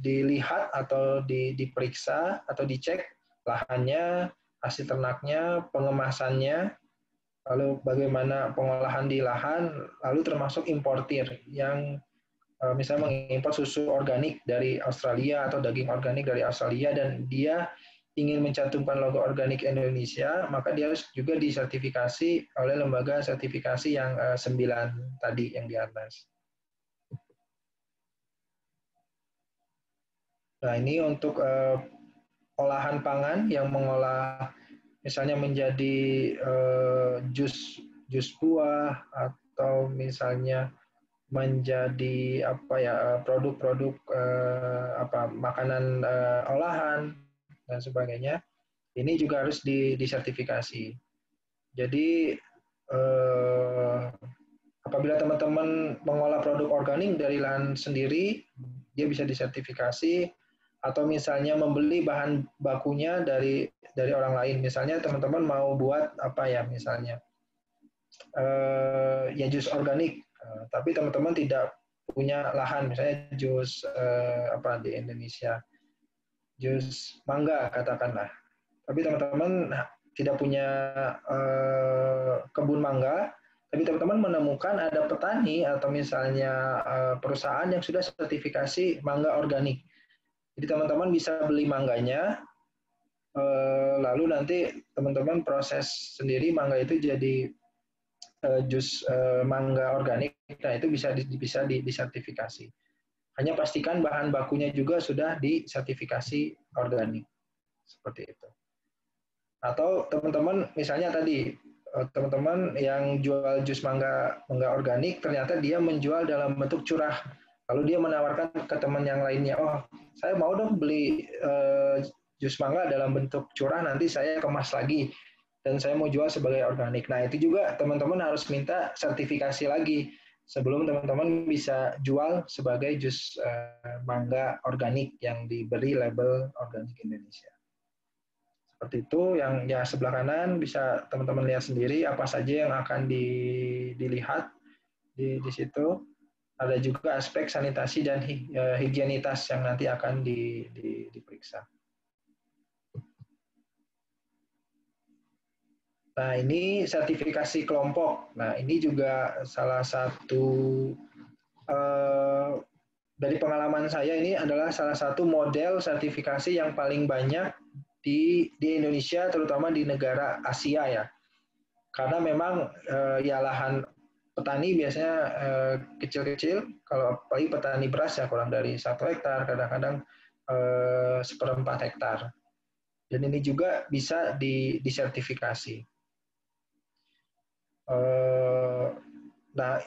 dilihat atau di, diperiksa atau dicek lahannya, hasil ternaknya, pengemasannya, lalu bagaimana pengolahan di lahan, lalu termasuk importir yang uh, misalnya mengimpor susu organik dari Australia atau daging organik dari Australia dan dia ingin mencantumkan logo organik Indonesia, maka dia harus juga disertifikasi oleh lembaga sertifikasi yang uh, sembilan tadi yang di atas. Nah ini untuk uh, olahan pangan yang mengolah misalnya menjadi uh, jus jus buah atau misalnya menjadi apa ya produk-produk uh, apa makanan uh, olahan dan sebagainya, ini juga harus disertifikasi. Jadi eh, apabila teman-teman mengolah produk organik dari lahan sendiri, dia bisa disertifikasi atau misalnya membeli bahan bakunya dari dari orang lain. Misalnya teman-teman mau buat apa ya misalnya eh, ya jus organik, eh, tapi teman-teman tidak punya lahan misalnya jus eh, apa di Indonesia jus mangga katakanlah. Tapi teman-teman tidak punya uh, kebun mangga, tapi teman-teman menemukan ada petani atau misalnya uh, perusahaan yang sudah sertifikasi mangga organik. Jadi teman-teman bisa beli mangganya, uh, lalu nanti teman-teman proses sendiri mangga itu jadi uh, jus uh, mangga organik. Nah itu bisa bisa disertifikasi. Hanya pastikan bahan bakunya juga sudah disertifikasi organik. Seperti itu. Atau teman-teman misalnya tadi eh, teman-teman yang jual jus mangga mangga organik ternyata dia menjual dalam bentuk curah. Lalu dia menawarkan ke teman yang lainnya, "Oh, saya mau dong beli uh, jus mangga dalam bentuk curah nanti saya kemas lagi dan saya mau jual sebagai organik." Nah, itu juga teman-teman harus minta sertifikasi lagi sebelum teman-teman bisa jual sebagai jus uh, mangga organik yang diberi label organik Indonesia. Seperti itu yang ya sebelah kanan bisa teman-teman lihat sendiri apa saja yang akan di, dilihat di, di situ. Ada juga aspek sanitasi dan eh, higienitas yang nanti akan di, di, diperiksa. Nah, ini sertifikasi kelompok. Nah, ini juga salah satu eh, dari pengalaman saya ini adalah salah satu model sertifikasi yang paling banyak di di Indonesia terutama di negara Asia ya. Karena memang eh, ya lahan petani biasanya eh, kecil-kecil, kalau apalagi petani beras ya kurang dari satu hektar, kadang-kadang eh, seperempat hektar. Dan ini juga bisa di, disertifikasi. Eh, nah,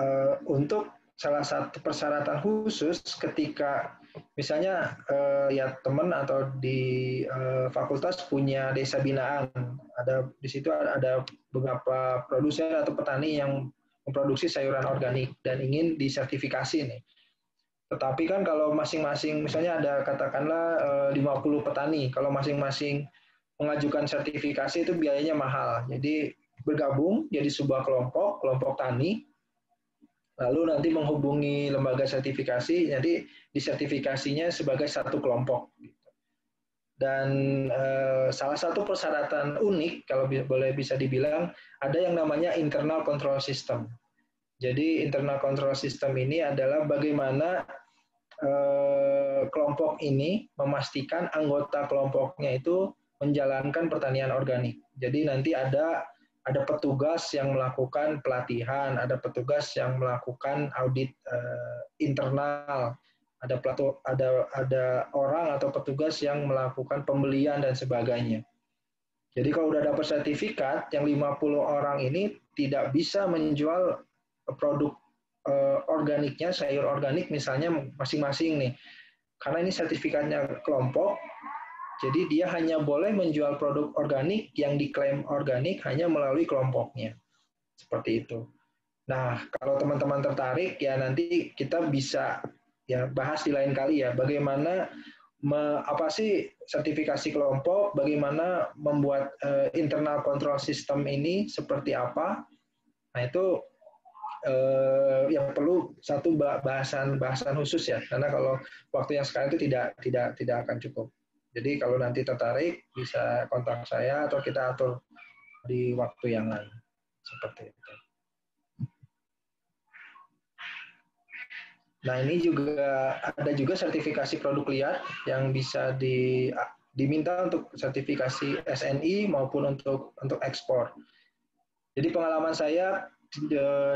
eh, untuk salah satu persyaratan khusus ketika misalnya uh, ya teman atau di fakultas punya desa binaan ada di situ ada beberapa produsen atau petani yang memproduksi sayuran organik dan ingin disertifikasi nih. Tetapi kan kalau masing-masing misalnya ada katakanlah uh, 50 petani kalau masing-masing mengajukan sertifikasi itu biayanya mahal. Jadi bergabung jadi sebuah kelompok kelompok tani lalu nanti menghubungi lembaga sertifikasi, jadi disertifikasinya sebagai satu kelompok. Dan eh, salah satu persyaratan unik, kalau boleh bisa dibilang, ada yang namanya internal control system. Jadi internal control system ini adalah bagaimana eh, kelompok ini memastikan anggota kelompoknya itu menjalankan pertanian organik. Jadi nanti ada ada petugas yang melakukan pelatihan, ada petugas yang melakukan audit uh, internal, ada plato, ada ada orang atau petugas yang melakukan pembelian dan sebagainya. Jadi kalau udah dapat sertifikat, yang 50 orang ini tidak bisa menjual produk uh, organiknya, sayur organik misalnya masing-masing nih. Karena ini sertifikatnya kelompok, jadi dia hanya boleh menjual produk organik yang diklaim organik hanya melalui kelompoknya. Seperti itu. Nah, kalau teman-teman tertarik ya nanti kita bisa ya bahas di lain kali ya bagaimana me, apa sih sertifikasi kelompok, bagaimana membuat uh, internal control system ini seperti apa. Nah, itu uh, yang perlu satu bahasan bahasan khusus ya karena kalau waktu yang sekarang itu tidak tidak tidak akan cukup. Jadi kalau nanti tertarik bisa kontak saya atau kita atur di waktu yang lain. Seperti itu. Nah ini juga ada juga sertifikasi produk liar yang bisa di, diminta untuk sertifikasi SNI maupun untuk untuk ekspor. Jadi pengalaman saya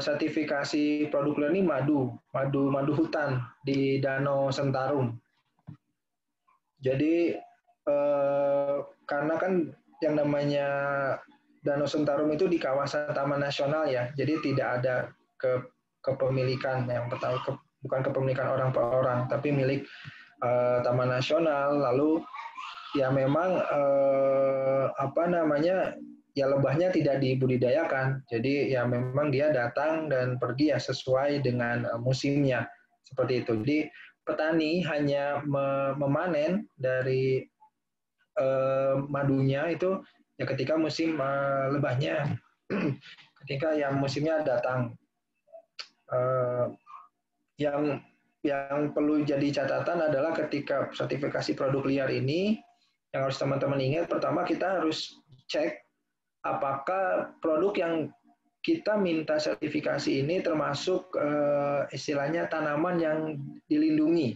sertifikasi produk liar ini madu, madu madu hutan di Danau Sentarum. Jadi eh, karena kan yang namanya Danau Sentarum itu di kawasan Taman Nasional ya, jadi tidak ada ke kepemilikan yang pertama ke, bukan kepemilikan orang per orang, tapi milik eh, Taman Nasional. Lalu ya memang eh, apa namanya ya lebahnya tidak dibudidayakan, jadi ya memang dia datang dan pergi ya sesuai dengan uh, musimnya seperti itu. Jadi petani hanya memanen dari uh, madunya itu ya ketika musim uh, lebahnya, ketika yang musimnya datang. Uh, yang yang perlu jadi catatan adalah ketika sertifikasi produk liar ini yang harus teman-teman ingat pertama kita harus cek apakah produk yang kita minta sertifikasi ini termasuk uh, istilahnya tanaman yang dilindungi.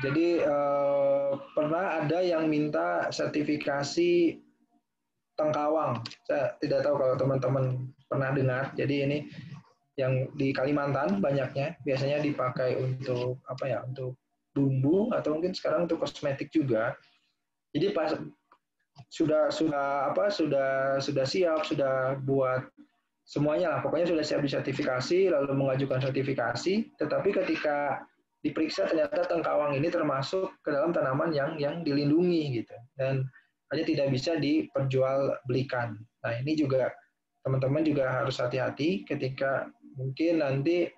Jadi uh, pernah ada yang minta sertifikasi tengkawang. Saya tidak tahu kalau teman-teman pernah dengar. Jadi ini yang di Kalimantan banyaknya biasanya dipakai untuk apa ya? Untuk bumbu atau mungkin sekarang untuk kosmetik juga. Jadi pas sudah sudah apa sudah sudah siap sudah buat semuanya lah. Pokoknya sudah siap disertifikasi lalu mengajukan sertifikasi. Tetapi ketika diperiksa ternyata tengkawang ini termasuk ke dalam tanaman yang yang dilindungi gitu. Dan hanya tidak bisa diperjualbelikan. Nah ini juga teman-teman juga harus hati-hati ketika mungkin nanti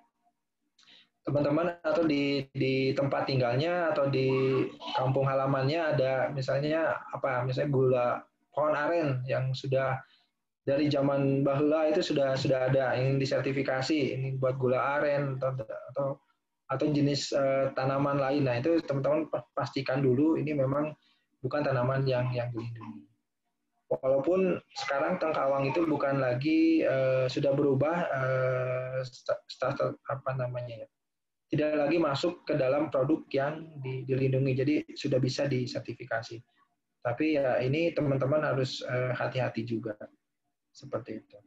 teman-teman atau di di tempat tinggalnya atau di kampung halamannya ada misalnya apa misalnya gula pohon aren yang sudah dari zaman bahula itu sudah sudah ada yang disertifikasi ini buat gula aren atau atau, atau jenis uh, tanaman lain. Nah itu teman-teman pastikan dulu ini memang bukan tanaman yang yang dilindungi. Walaupun sekarang tengkawang itu bukan lagi uh, sudah berubah uh, start, apa namanya ya tidak lagi masuk ke dalam produk yang dilindungi. Jadi sudah bisa disertifikasi. Tapi ya ini teman-teman harus eh, hati-hati juga. Seperti itu.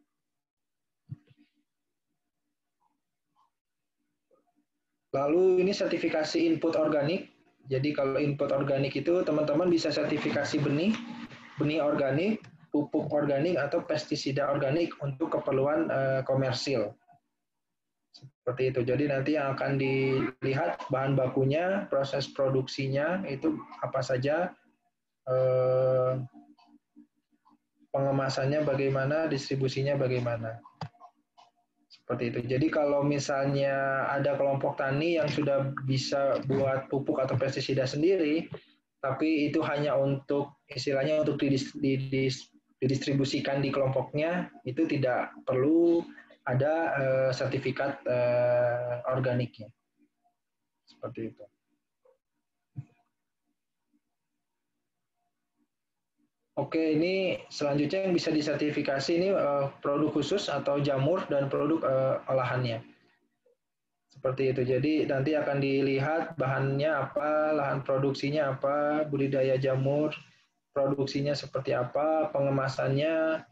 Lalu ini sertifikasi input organik. Jadi kalau input organik itu teman-teman bisa sertifikasi benih, benih organik, pupuk organik atau pestisida organik untuk keperluan uh, komersil. Seperti itu. Jadi nanti yang akan dilihat bahan bakunya, proses produksinya itu apa saja, eh, pengemasannya bagaimana, distribusinya bagaimana. Seperti itu. Jadi kalau misalnya ada kelompok tani yang sudah bisa buat pupuk atau pestisida sendiri, tapi itu hanya untuk istilahnya untuk didistribusikan di kelompoknya, itu tidak perlu ada uh, sertifikat uh, organiknya. Seperti itu. Oke, ini selanjutnya yang bisa disertifikasi ini uh, produk khusus atau jamur dan produk uh, olahannya. Seperti itu. Jadi nanti akan dilihat bahannya apa, lahan produksinya apa, budidaya jamur, produksinya seperti apa, pengemasannya,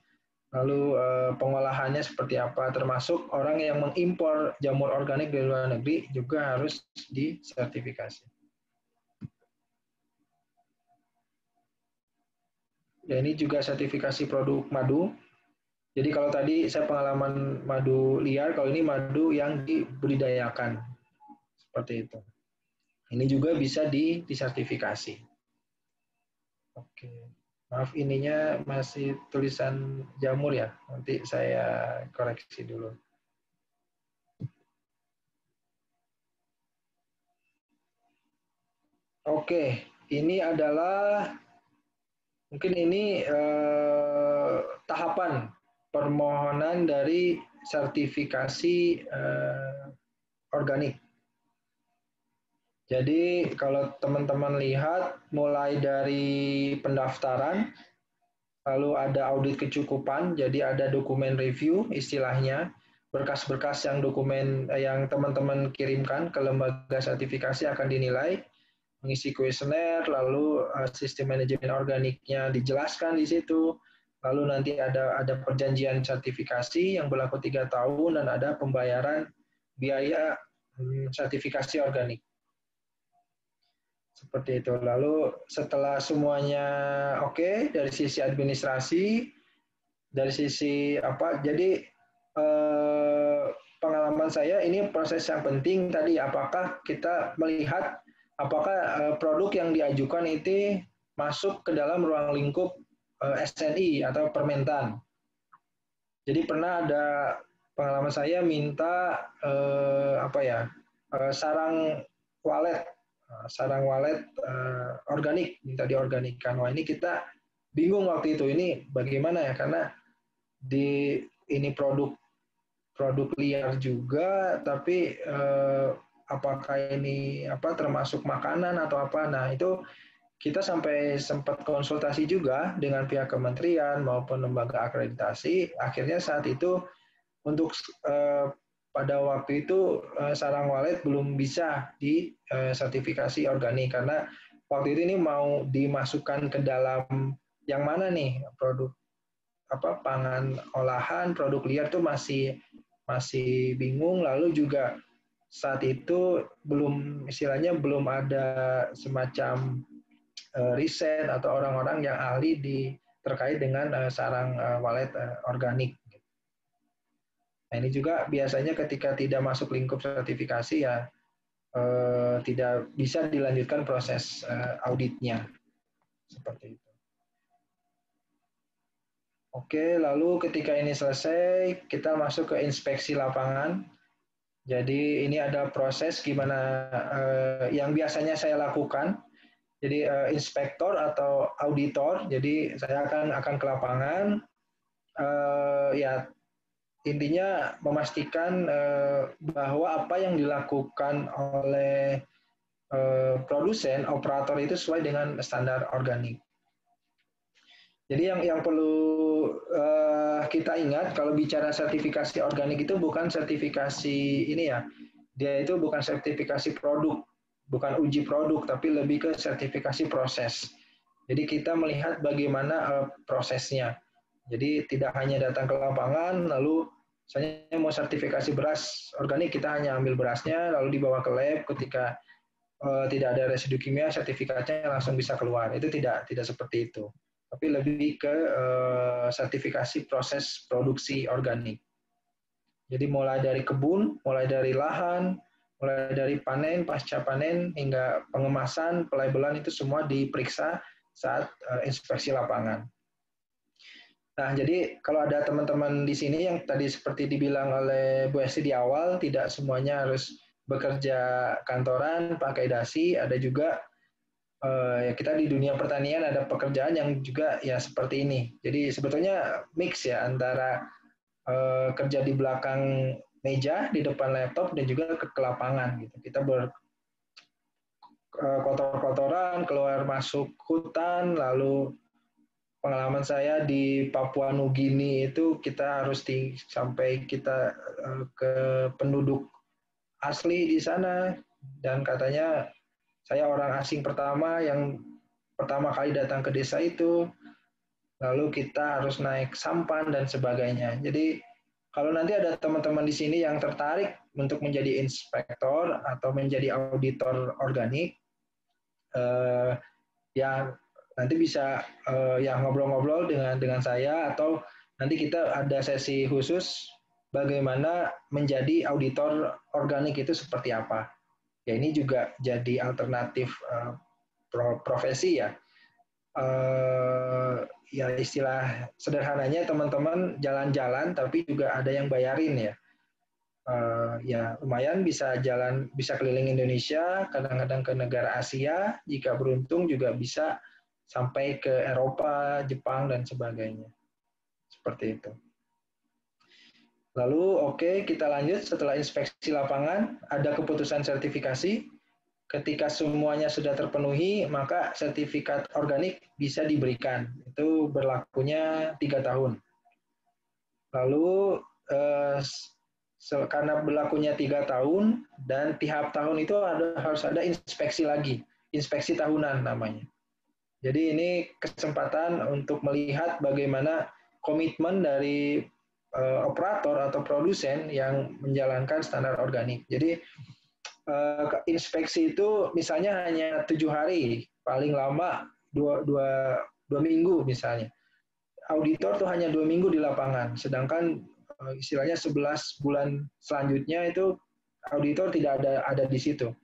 Lalu eh, pengolahannya seperti apa, termasuk orang yang mengimpor jamur organik dari luar negeri juga harus disertifikasi. Dan ini juga sertifikasi produk madu. Jadi kalau tadi saya pengalaman madu liar, kalau ini madu yang dibudidayakan. Seperti itu. Ini juga bisa disertifikasi. Oke. Maaf ininya masih tulisan jamur ya. Nanti saya koreksi dulu. Oke, ini adalah mungkin ini eh, tahapan permohonan dari sertifikasi eh, organik. Jadi kalau teman-teman lihat mulai dari pendaftaran, lalu ada audit kecukupan, jadi ada dokumen review istilahnya, berkas-berkas yang dokumen eh, yang teman-teman kirimkan ke lembaga sertifikasi akan dinilai, mengisi kuesioner, lalu eh, sistem manajemen organiknya dijelaskan di situ, lalu nanti ada ada perjanjian sertifikasi yang berlaku tiga tahun dan ada pembayaran biaya hmm, sertifikasi organik. Seperti itu. Lalu setelah semuanya oke okay, dari sisi administrasi, dari sisi apa? Jadi eh, pengalaman saya ini proses yang penting tadi apakah kita melihat apakah eh, produk yang diajukan itu masuk ke dalam ruang lingkup eh, SNI atau Permentan. Jadi pernah ada pengalaman saya minta eh, apa ya eh, sarang walet sarang walet uh, organik minta diorganikan. Wah ini kita bingung waktu itu ini bagaimana ya? Karena di ini produk produk liar juga tapi uh, apakah ini apa termasuk makanan atau apa? Nah itu kita sampai sempat konsultasi juga dengan pihak kementerian maupun lembaga akreditasi. Akhirnya saat itu untuk uh, pada waktu itu uh, sarang walet belum bisa di uh, sertifikasi organik karena waktu itu ini mau dimasukkan ke dalam yang mana nih produk apa pangan olahan produk liar tuh masih masih bingung. Lalu juga saat itu belum istilahnya belum ada semacam uh, riset atau orang-orang yang ahli di terkait dengan uh, sarang walet organik Nah, ini juga biasanya ketika tidak masuk lingkup sertifikasi ya eh, tidak bisa dilanjutkan proses eh, auditnya. Seperti itu. Oke, lalu ketika ini selesai, kita masuk ke inspeksi lapangan. Jadi ini ada proses gimana uh, yang biasanya saya lakukan. Jadi uh, inspektor atau auditor. Jadi saya akan akan ke lapangan. Uh, ya intinya memastikan uh, bahwa apa yang dilakukan oleh uh, produsen operator itu sesuai dengan standar organik. Jadi yang yang perlu uh, kita ingat kalau bicara sertifikasi organik itu bukan sertifikasi ini ya, dia itu bukan sertifikasi produk, bukan uji produk, tapi lebih ke sertifikasi proses. Jadi kita melihat bagaimana uh, prosesnya. Jadi tidak hanya datang ke lapangan, lalu misalnya mau sertifikasi beras organik, kita hanya ambil berasnya, lalu dibawa ke lab ketika uh, tidak ada residu kimia, sertifikatnya langsung bisa keluar. Itu tidak tidak seperti itu tapi lebih ke uh, sertifikasi proses produksi organik. Jadi mulai dari kebun, mulai dari lahan, mulai dari panen, pasca panen, hingga pengemasan, pelabelan itu semua diperiksa saat uh, inspeksi lapangan. Nah, jadi kalau ada teman-teman di sini yang tadi seperti dibilang oleh Bu Esti di awal, tidak semuanya harus bekerja kantoran, pakai dasi, ada juga uh, ya kita di dunia pertanian ada pekerjaan yang juga ya seperti ini. Jadi sebetulnya mix ya antara uh, kerja di belakang meja, di depan laptop dan juga ke, ke lapangan gitu. Kita ber uh, kotor-kotoran keluar masuk hutan lalu pengalaman saya di Papua Nugini itu kita harus di, sampai kita uh, ke penduduk asli di sana dan katanya saya orang asing pertama yang pertama kali datang ke desa itu, lalu kita harus naik sampan dan sebagainya. Jadi kalau nanti ada teman-teman di sini yang tertarik untuk menjadi inspektor atau menjadi auditor organik, eh, ya nanti bisa eh, ya ngobrol-ngobrol dengan dengan saya atau nanti kita ada sesi khusus bagaimana menjadi auditor organik itu seperti apa ya ini juga jadi alternatif uh, profesi ya. Uh, ya istilah sederhananya teman-teman jalan-jalan tapi juga ada yang bayarin ya. Uh, ya lumayan bisa jalan bisa keliling Indonesia, kadang-kadang ke negara Asia, jika beruntung juga bisa sampai ke Eropa, Jepang dan sebagainya. Seperti itu. Lalu oke okay, kita lanjut setelah inspeksi lapangan ada keputusan sertifikasi. Ketika semuanya sudah terpenuhi maka sertifikat organik bisa diberikan. Itu berlakunya tiga tahun. Lalu eh, karena berlakunya tiga tahun dan tiap tahun itu ada, harus ada inspeksi lagi, inspeksi tahunan namanya. Jadi ini kesempatan untuk melihat bagaimana komitmen dari uh, operator atau produsen yang menjalankan standar organik. Jadi uh, inspeksi itu misalnya hanya tujuh hari, paling lama dua, dua, dua minggu misalnya. Auditor tuh hanya dua minggu di lapangan, sedangkan uh, istilahnya 11 bulan selanjutnya itu auditor tidak ada ada di situ.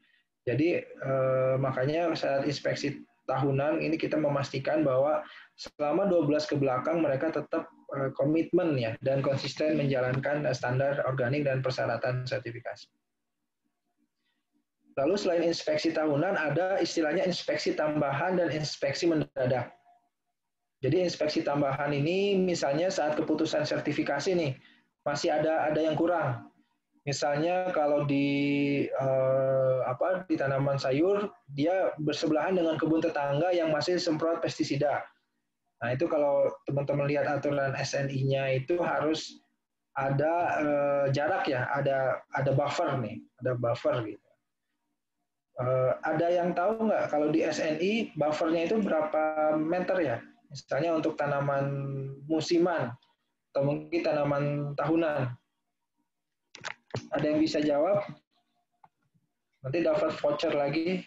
Jadi uh, makanya saat inspeksi tahunan ini kita memastikan bahwa selama 12 ke belakang mereka tetap Eh, komitmen ya dan konsisten menjalankan standar organik dan persyaratan sertifikasi. Lalu selain inspeksi tahunan ada istilahnya inspeksi tambahan dan inspeksi mendadak. Jadi inspeksi tambahan ini misalnya saat keputusan sertifikasi nih masih ada ada yang kurang. Misalnya kalau di eh, apa di tanaman sayur dia bersebelahan dengan kebun tetangga yang masih semprot pestisida Nah, itu kalau teman-teman lihat aturan SNI-nya itu harus ada uh, jarak ya, ada ada buffer nih, ada buffer gitu. Uh, ada yang tahu nggak kalau di SNI buffernya itu berapa meter ya? Misalnya untuk tanaman musiman atau mungkin tanaman tahunan. Ada yang bisa jawab? Nanti dapat voucher lagi.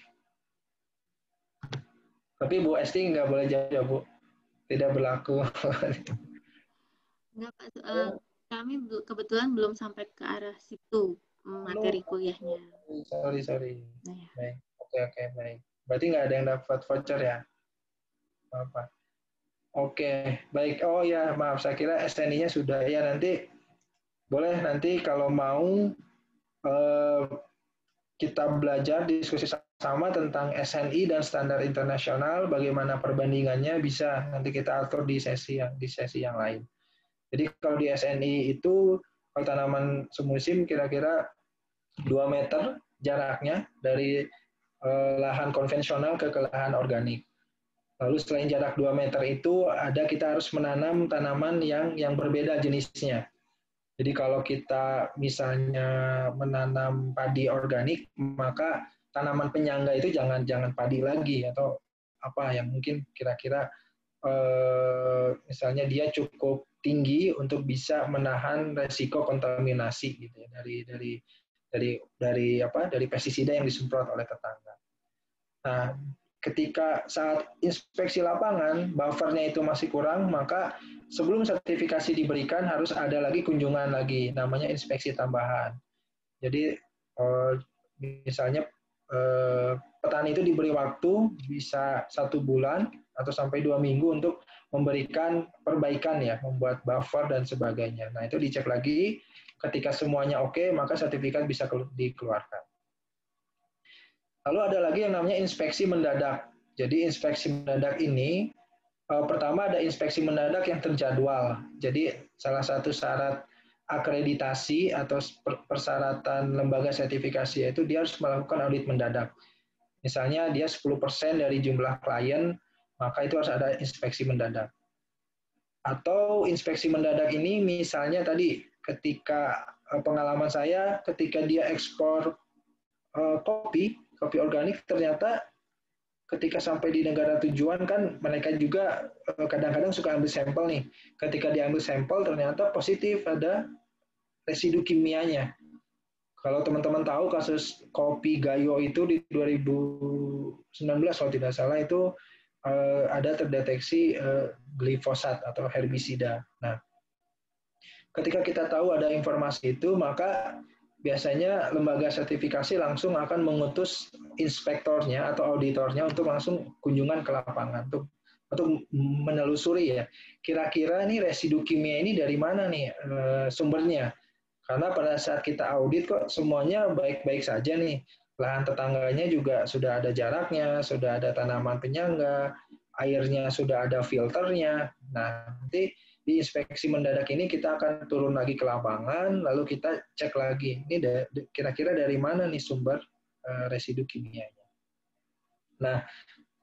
Tapi Bu Esti nggak boleh jawab, ya, Bu tidak berlaku. Enggak, Pak. Uh, kami kebetulan belum sampai ke arah situ materi kuliahnya. Sorry, sorry. Nah, ya. Baik. Oke, oke, baik. Berarti nggak ada yang dapat voucher ya? Apa? Oke, baik. Oh ya, maaf. Saya kira SNI-nya sudah ya. Nanti boleh nanti kalau mau eh, kita belajar diskusi sama tentang SNI dan standar internasional, bagaimana perbandingannya bisa nanti kita atur di sesi yang di sesi yang lain. Jadi kalau di SNI itu kalau tanaman semusim kira-kira 2 meter jaraknya dari eh, lahan konvensional ke, ke lahan organik. Lalu selain jarak 2 meter itu ada kita harus menanam tanaman yang yang berbeda jenisnya. Jadi kalau kita misalnya menanam padi organik, maka tanaman penyangga itu jangan jangan padi lagi atau apa yang mungkin kira-kira eh, misalnya dia cukup tinggi untuk bisa menahan resiko kontaminasi gitu ya dari dari dari dari apa dari pestisida yang disemprot oleh tetangga. Nah, ketika saat inspeksi lapangan buffernya itu masih kurang, maka sebelum sertifikasi diberikan harus ada lagi kunjungan lagi, namanya inspeksi tambahan. Jadi eh, misalnya eh, petani itu diberi waktu bisa satu bulan atau sampai dua minggu untuk memberikan perbaikan ya, membuat buffer dan sebagainya. Nah itu dicek lagi, ketika semuanya oke, maka sertifikat bisa dikeluarkan. Lalu ada lagi yang namanya inspeksi mendadak. Jadi inspeksi mendadak ini uh, pertama ada inspeksi mendadak yang terjadwal. Jadi salah satu syarat akreditasi atau persyaratan lembaga sertifikasi yaitu dia harus melakukan audit mendadak. Misalnya dia 10% dari jumlah klien, maka itu harus ada inspeksi mendadak. Atau inspeksi mendadak ini misalnya tadi ketika eh, pengalaman saya ketika dia ekspor uh, kopi kopi organik ternyata ketika sampai di negara tujuan kan mereka juga eh, kadang-kadang suka ambil sampel nih. Ketika diambil sampel ternyata positif ada residu kimianya. Kalau teman-teman tahu kasus kopi Gayo itu di 2019 kalau tidak salah itu eh, ada terdeteksi eh, glifosat atau herbisida. Nah, ketika kita tahu ada informasi itu maka biasanya lembaga sertifikasi langsung akan mengutus inspektornya atau auditornya untuk langsung kunjungan ke lapangan untuk untuk menelusuri ya kira-kira ini residu kimia ini dari mana nih e, sumbernya. Karena pada saat kita audit kok semuanya baik-baik saja nih. Lahan tetangganya juga sudah ada jaraknya sudah ada tanaman penyangga airnya sudah ada filternya. Nah nanti di inspeksi mendadak ini kita akan turun lagi ke lapangan, lalu kita cek lagi, ini kira-kira dari mana nih sumber uh, residu kimianya. Nah,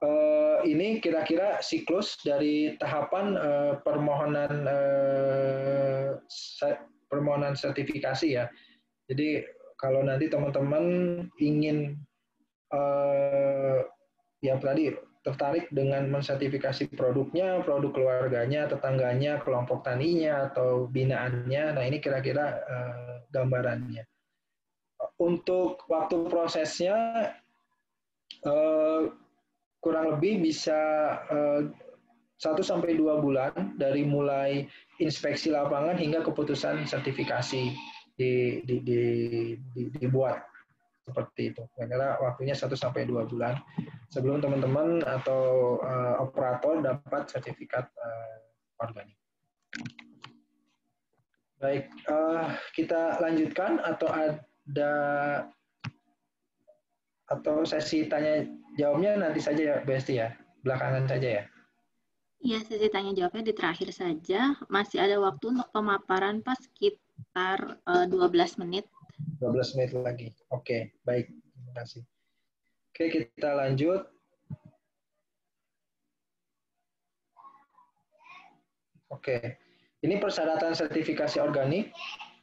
uh, ini kira-kira siklus dari tahapan uh, permohonan permohonan sertifikasi ya. Jadi kalau nanti teman-teman ingin uh, ya tadi tertarik dengan mensertifikasi produknya, produk keluarganya, tetangganya, kelompok taninya, atau binaannya. Nah, ini kira-kira uh, gambarannya. Untuk waktu prosesnya, uh, kurang lebih bisa uh, 1 sampai 2 bulan dari mulai inspeksi lapangan hingga keputusan sertifikasi di, di, di, di, dibuat seperti itu. Kira-kira waktunya 1 sampai 2 bulan sebelum teman-teman atau uh, operator dapat sertifikat uh, organik. Baik, uh, kita lanjutkan atau ada atau sesi tanya jawabnya nanti saja ya, Besti ya, belakangan saja ya. Iya, sesi tanya jawabnya di terakhir saja. Masih ada waktu untuk pemaparan pas sekitar uh, 12 menit 12 menit lagi. Oke, baik. Terima kasih. Oke, kita lanjut. Oke. Ini persyaratan sertifikasi organik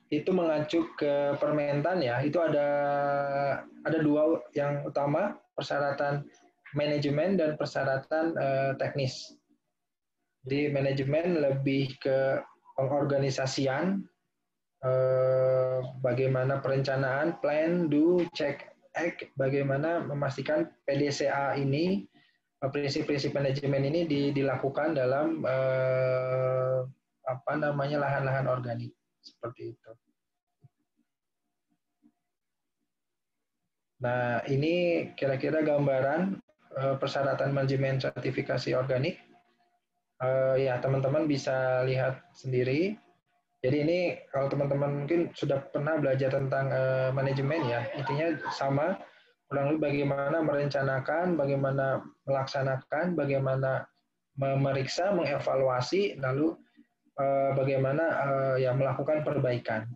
itu mengacu ke Permentan ya. Itu ada ada dua yang utama, persyaratan manajemen dan persyaratan eh, teknis. Jadi manajemen lebih ke pengorganisasian Eh, bagaimana perencanaan, plan, do, check, act, bagaimana memastikan PDCA ini, eh, prinsip-prinsip manajemen ini dilakukan dalam eh, apa namanya lahan-lahan organik seperti itu. Nah, ini kira-kira gambaran persyaratan manajemen sertifikasi organik. ya, teman-teman bisa lihat sendiri Jadi ini kalau teman-teman mungkin sudah pernah belajar tentang uh, manajemen ya, intinya sama, kurang lebih bagaimana merencanakan, bagaimana melaksanakan, bagaimana memeriksa, mengevaluasi, lalu uh, bagaimana uh, ya melakukan perbaikan.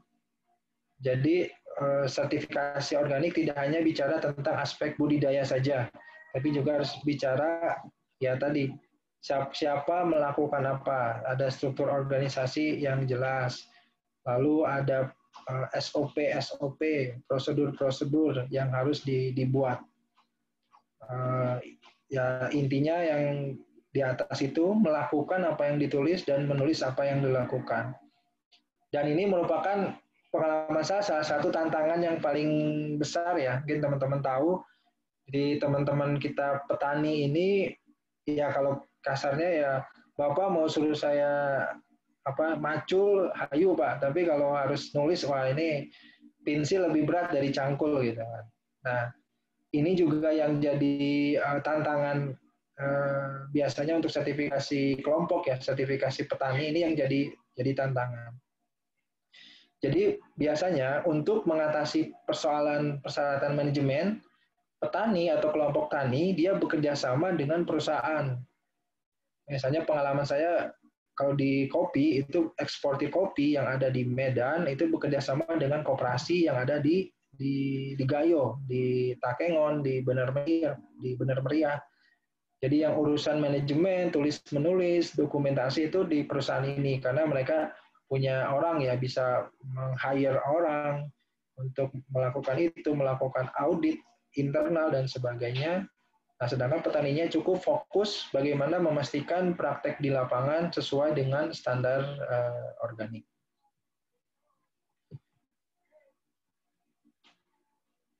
Jadi uh, sertifikasi organik tidak hanya bicara tentang aspek budidaya saja, tapi juga harus bicara ya tadi siapa melakukan apa, ada struktur organisasi yang jelas, lalu ada SOP eh, SOP prosedur-prosedur yang harus dibuat. Eh, ya intinya yang di atas itu melakukan apa yang ditulis dan menulis apa yang dilakukan. Dan ini merupakan pengalaman saya salah satu tantangan yang paling besar ya, mungkin teman-teman tahu. Jadi teman-teman kita petani ini ya kalau kasarnya ya bapak mau suruh saya apa macul hayu pak. Tapi kalau harus nulis wah ini pensil lebih berat dari cangkul gitu kan. Nah ini juga yang jadi uh, tantangan uh, biasanya untuk sertifikasi kelompok ya sertifikasi petani ini yang jadi jadi tantangan. Jadi biasanya untuk mengatasi persoalan persyaratan manajemen petani atau kelompok tani dia bekerja sama dengan perusahaan Misalnya pengalaman saya kalau di kopi itu eksportir kopi yang ada di Medan itu bekerja sama dengan koperasi yang ada di di di Gayo, di Takengon, di Benar Meriah, di Benar Meriah. Jadi yang urusan manajemen, tulis menulis, dokumentasi itu di perusahaan ini karena mereka punya orang ya bisa meng-hire orang untuk melakukan itu, melakukan audit internal dan sebagainya Nah, sedangkan petaninya cukup fokus bagaimana memastikan praktek di lapangan sesuai dengan standar uh, organik.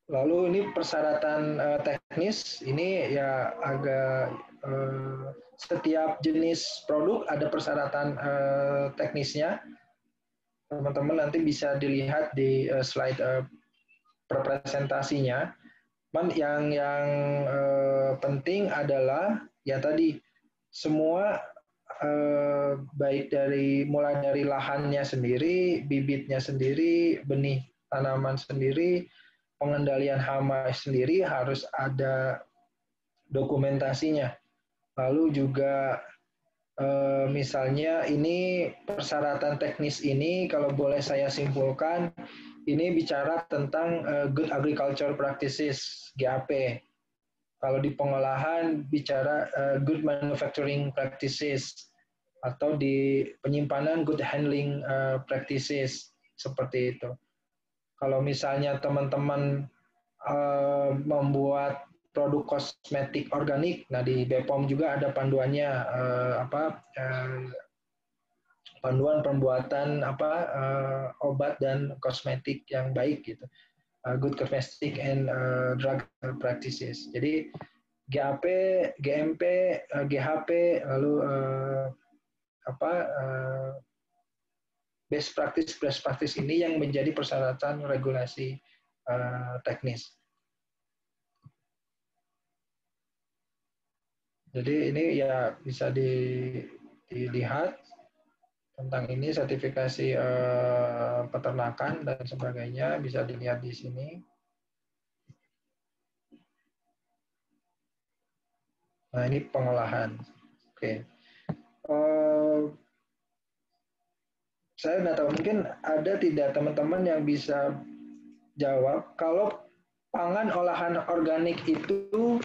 Lalu ini persyaratan uh, teknis, ini ya agak uh, setiap jenis produk ada persyaratan uh, teknisnya. Teman-teman nanti bisa dilihat di uh, slide uh, presentasinya. Cuman yang yang eh, penting adalah ya tadi semua eh, baik dari mulai dari lahannya sendiri, bibitnya sendiri, benih tanaman sendiri, pengendalian hama sendiri harus ada dokumentasinya. Lalu juga eh, misalnya ini persyaratan teknis ini kalau boleh saya simpulkan ini bicara tentang uh, good agriculture practices GAP. Kalau di pengolahan bicara uh, good manufacturing practices atau di penyimpanan good handling uh, practices seperti itu. Kalau misalnya teman-teman uh, membuat produk kosmetik organik, nah di BPOM juga ada panduannya uh, apa panduan pembuatan apa uh, obat dan kosmetik yang baik gitu. Uh, good cosmetic and uh, drug practices. Jadi GAP, GMP, uh, GHP, lalu uh, apa uh, best practice best practice ini yang menjadi persyaratan regulasi uh, teknis. Jadi ini ya bisa di, dilihat tentang ini sertifikasi eh, peternakan dan sebagainya bisa dilihat di sini. Nah ini pengolahan. Oke. Eh, saya nggak tahu mungkin ada tidak teman-teman yang bisa jawab kalau pangan olahan organik itu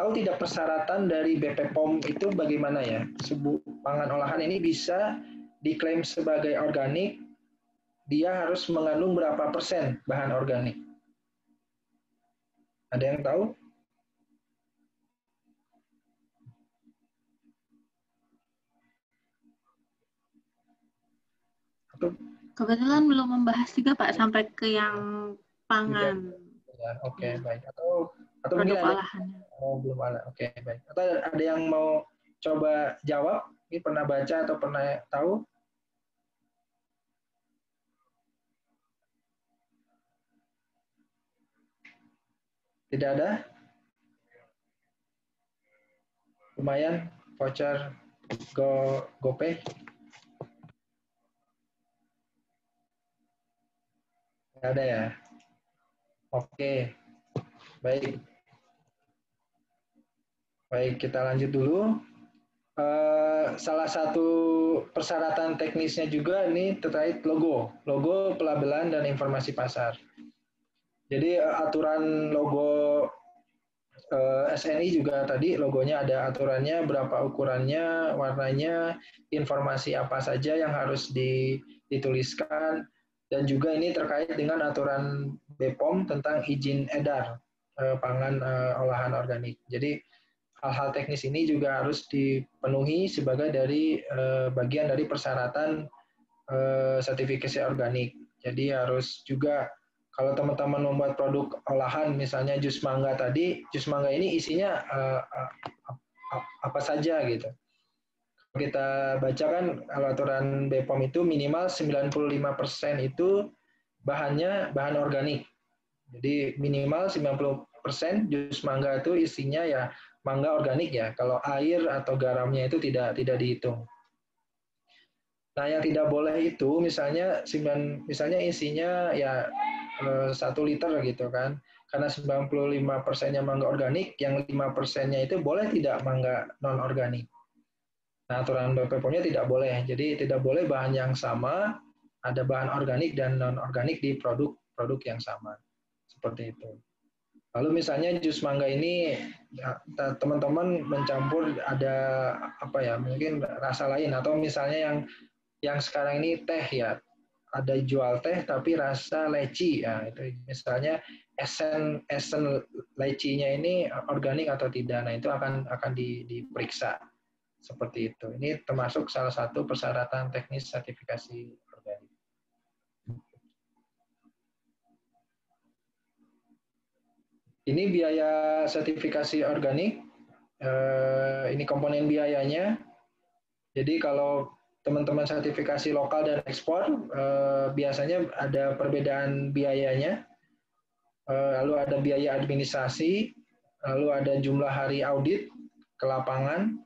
Tahu tidak persyaratan dari BP POM itu bagaimana ya? Sebuah pangan olahan ini bisa diklaim sebagai organik, dia harus mengandung berapa persen bahan organik? Ada yang tahu? Kebetulan belum membahas juga Pak sampai ke yang pangan. Oke, okay, baik. Atau atau mungkin ada oh, belum ada. Oke, okay, baik. Atau ada yang mau coba jawab? Ini pernah baca atau pernah tahu? Tidak ada? Lumayan voucher Go GoPay. Nggak ada ya? Oke. Baik. Baik, kita lanjut dulu. Uh, salah satu persyaratan teknisnya juga ini terkait logo, logo pelabelan dan informasi pasar. Jadi uh, aturan logo eh, SNI juga tadi logonya ada aturannya, berapa ukurannya, warnanya, informasi apa saja yang harus dituliskan, dan juga ini terkait dengan aturan BPOM tentang izin edar pangan uh, olahan organik. Jadi hal-hal teknis ini juga harus dipenuhi sebagai dari uh, bagian dari persyaratan sertifikasi organik. Jadi harus juga kalau teman-teman membuat produk olahan misalnya jus mangga tadi, jus mangga ini isinya apa saja gitu. Kita baca kan aturan BPOM itu minimal 95% itu bahannya bahan organik. Jadi minimal 90% jus mangga itu isinya ya mangga organik ya. Kalau air atau garamnya itu tidak tidak dihitung. Nah, yang tidak boleh itu misalnya misalnya isinya ya eh, satu liter gitu kan. Karena 95 persennya mangga organik, yang 5 persennya itu boleh tidak mangga non organik. Nah, aturan BPOM-nya tidak boleh. Jadi tidak boleh bahan yang sama, ada bahan organik dan non organik di produk-produk yang sama. Seperti itu. Lalu misalnya jus mangga ini ya, teman-teman mencampur ada apa ya mungkin rasa lain. Atau misalnya yang yang sekarang ini teh ya ada jual teh tapi rasa leci. Ya itu misalnya esen esen lecinya ini organik atau tidak. Nah itu akan akan di, diperiksa seperti itu. Ini termasuk salah satu persyaratan teknis sertifikasi Ini biaya sertifikasi organik. Eh, ini komponen biayanya. Jadi kalau teman-teman sertifikasi lokal dan ekspor, eh, biasanya ada perbedaan biayanya. Eh, lalu ada biaya administrasi, lalu ada jumlah hari audit ke lapangan.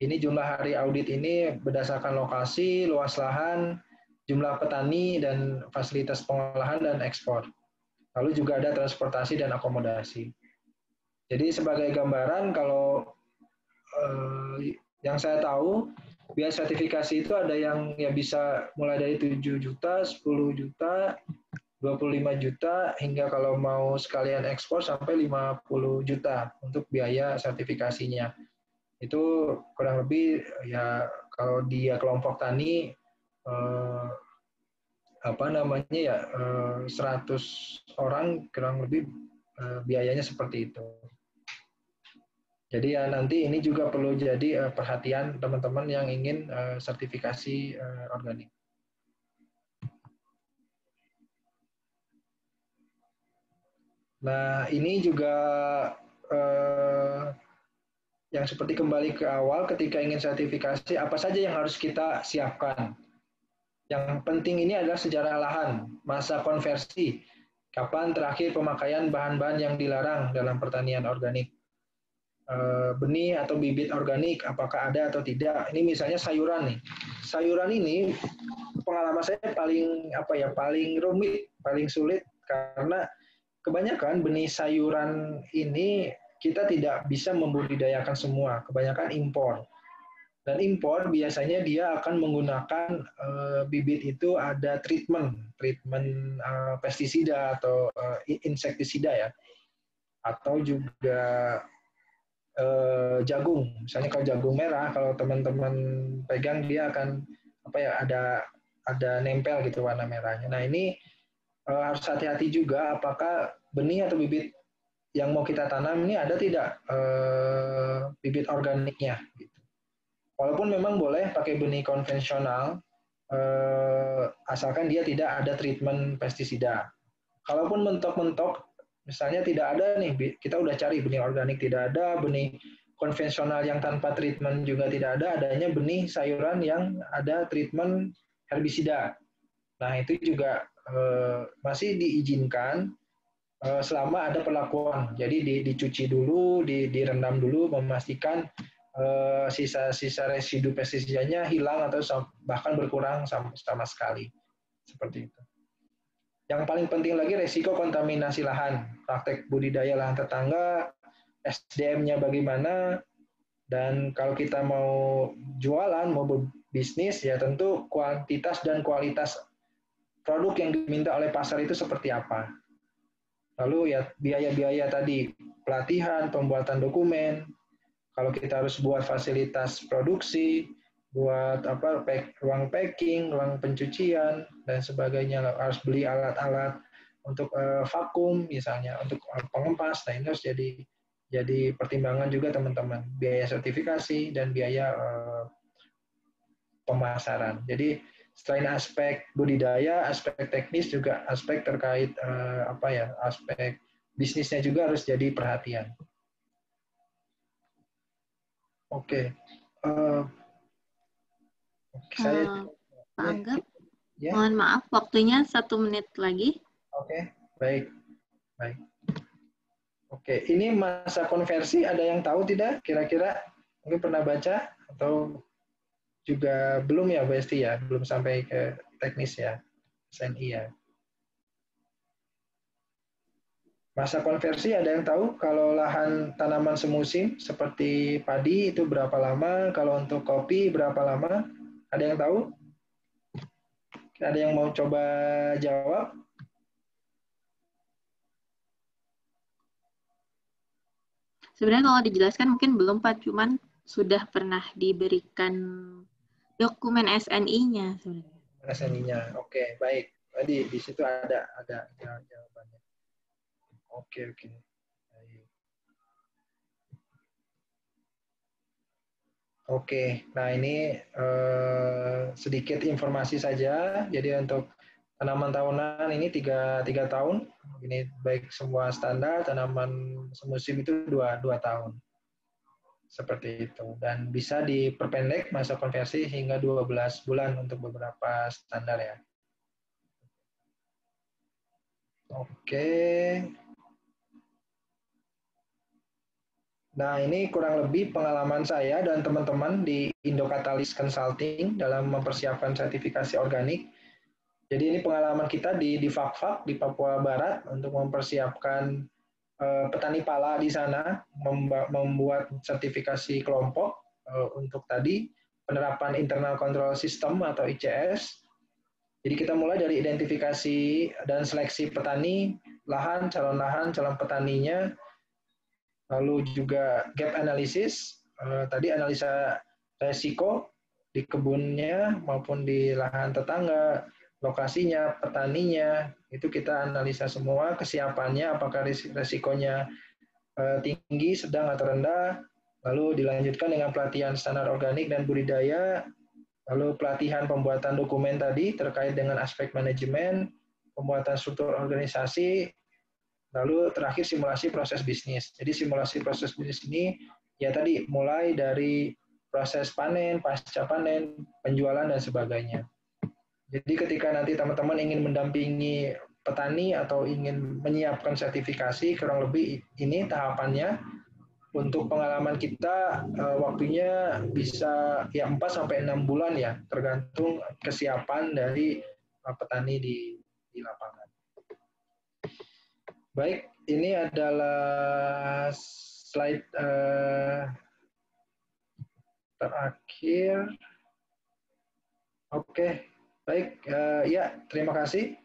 Ini jumlah hari audit ini berdasarkan lokasi, luas lahan, jumlah petani, dan fasilitas pengolahan dan ekspor. Lalu juga ada transportasi dan akomodasi. Jadi sebagai gambaran kalau eh, yang saya tahu biaya sertifikasi itu ada yang ya bisa mulai dari 7 juta, 10 juta, 25 juta hingga kalau mau sekalian ekspor sampai 50 juta untuk biaya sertifikasinya. Itu kurang lebih ya kalau dia kelompok tani eh, apa namanya ya 100 eh, orang kurang lebih eh, biayanya seperti itu. Jadi ya nanti ini juga perlu jadi eh, perhatian teman-teman yang ingin sertifikasi organik. Nah ini juga yang seperti kembali ke awal ketika ingin sertifikasi apa saja yang harus kita siapkan yang penting ini adalah sejarah lahan, masa konversi, kapan terakhir pemakaian bahan-bahan yang dilarang dalam pertanian organik. Eh, benih atau bibit organik, apakah ada atau tidak. Ini misalnya sayuran nih. Sayuran ini pengalaman saya paling apa ya, paling rumit, paling sulit karena kebanyakan benih sayuran ini kita tidak bisa membudidayakan semua, kebanyakan impor dan impor biasanya dia akan menggunakan uh, bibit itu ada treatment, treatment uh, pestisida atau uh, insektisida ya, atau juga uh, jagung. Misalnya kalau jagung merah, kalau teman-teman pegang dia akan apa ya ada ada nempel gitu warna merahnya. Nah ini uh, harus hati-hati juga apakah benih atau bibit yang mau kita tanam ini ada tidak uh, bibit organiknya. Gitu. Walaupun memang boleh pakai benih konvensional, eh, asalkan dia tidak ada treatment pestisida. Kalaupun mentok-mentok, misalnya tidak ada nih, kita udah cari benih organik tidak ada, benih konvensional yang tanpa treatment juga tidak ada, adanya benih sayuran yang ada treatment herbisida. Nah itu juga eh, masih diizinkan eh, selama ada perlakuan. Jadi dicuci dulu, direndam dulu, memastikan Eh, sisa-sisa residu pestisidanya hilang atau bahkan berkurang sama, sama sekali. Seperti itu. Yang paling penting lagi resiko kontaminasi lahan, praktek budidaya lahan tetangga, SDM-nya bagaimana, dan kalau kita mau jualan, mau bisnis, ya tentu kuantitas dan kualitas produk yang diminta oleh pasar itu seperti apa. Lalu ya biaya-biaya tadi, pelatihan, pembuatan dokumen, kalau kita harus buat fasilitas produksi, buat apa pack, ruang packing, ruang pencucian dan sebagainya. Harus beli alat-alat untuk uh, vakum misalnya untuk pengempas nah ini harus jadi jadi pertimbangan juga teman-teman. Biaya sertifikasi dan biaya uh, pemasaran. Jadi selain aspek budidaya aspek teknis juga aspek terkait uh, apa ya aspek bisnisnya juga harus jadi perhatian oke okay. uh, saya uh, Pak Angga, ya. mohon maaf waktunya satu menit lagi. Oke, okay. baik, baik. Oke, okay. ini masa konversi ada yang tahu tidak? Kira-kira mungkin pernah baca atau juga belum ya, Bu Esti ya, belum sampai ke teknis ya, SNI ya. Masa konversi ada yang tahu kalau lahan tanaman semusim seperti padi itu berapa lama, kalau untuk kopi berapa lama? Ada yang tahu? Ada yang mau coba jawab? Sebenarnya kalau dijelaskan mungkin belum Pak, cuman sudah pernah diberikan dokumen SNI-nya sebenarnya. SNI-nya, oke baik. Tadi di situ ada ada jawabannya. Oke oke. Oke, nah ini eh, sedikit informasi saja. Jadi untuk tanaman tahunan ini tiga, tiga tahun. Ini baik semua standar, tanaman semusim itu dua, dua tahun. Seperti itu. Dan bisa diperpendek masa konversi hingga 12 bulan untuk beberapa standar ya. Oke. Nah, ini kurang lebih pengalaman saya dan teman-teman di Indo Catalyst Consulting dalam mempersiapkan sertifikasi organik. Jadi ini pengalaman kita di di Fakfak di Papua Barat untuk mempersiapkan uh, petani pala di sana membuat sertifikasi kelompok uh, untuk tadi penerapan internal control system atau ICS. Jadi kita mulai dari identifikasi dan seleksi petani, lahan, calon lahan, calon petaninya, lalu juga gap analysis, uh, tadi analisa resiko di kebunnya maupun di lahan tetangga, lokasinya, petaninya, itu kita analisa semua kesiapannya, apakah resikonya uh, tinggi, sedang atau rendah, lalu dilanjutkan dengan pelatihan standar organik dan budidaya, lalu pelatihan pembuatan dokumen tadi terkait dengan aspek manajemen, pembuatan struktur organisasi, Lalu terakhir simulasi proses bisnis. Jadi simulasi proses bisnis ini ya tadi mulai dari proses panen, pasca panen, penjualan dan sebagainya. Jadi ketika nanti teman-teman ingin mendampingi petani atau ingin menyiapkan sertifikasi kurang lebih ini tahapannya untuk pengalaman kita eh, waktunya bisa ya 4 sampai 6 bulan ya tergantung kesiapan dari eh, petani di di lapangan. Baik, ini adalah slide uh, terakhir. Oke, baik. Uh, ya, terima kasih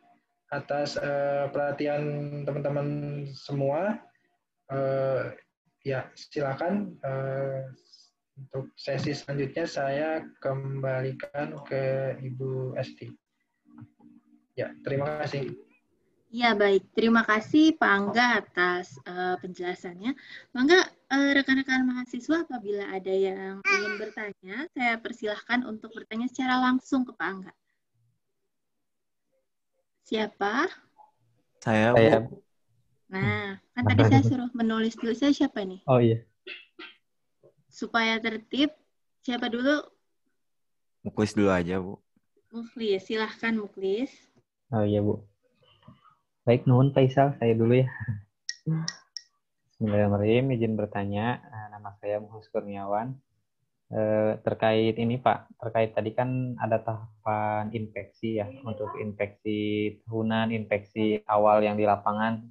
atas uh, perhatian teman-teman semua. Uh, ya, silakan uh, untuk sesi selanjutnya saya kembalikan ke Ibu Esti. Ya, terima kasih. Ya, baik. Terima kasih Pak Angga atas uh, penjelasannya. Pak Angga, uh, rekan-rekan mahasiswa apabila ada yang ingin bertanya, saya persilahkan untuk bertanya secara langsung ke Pak Angga. Siapa? Saya, Bu. Nah, kan tadi saya suruh menulis dulu. Saya siapa nih? Oh iya. Supaya tertib, siapa dulu? Muklis dulu aja, Bu. Muklis, silahkan Muklis. Oh iya, Bu. Baik, Nuhun Faisal, saya dulu ya. Bismillahirrahmanirrahim, izin bertanya. Eh, nama saya Muhus Kurniawan. Eh, terkait ini Pak, terkait tadi kan ada tahapan infeksi ya untuk infeksi tahunan, infeksi awal yang di lapangan.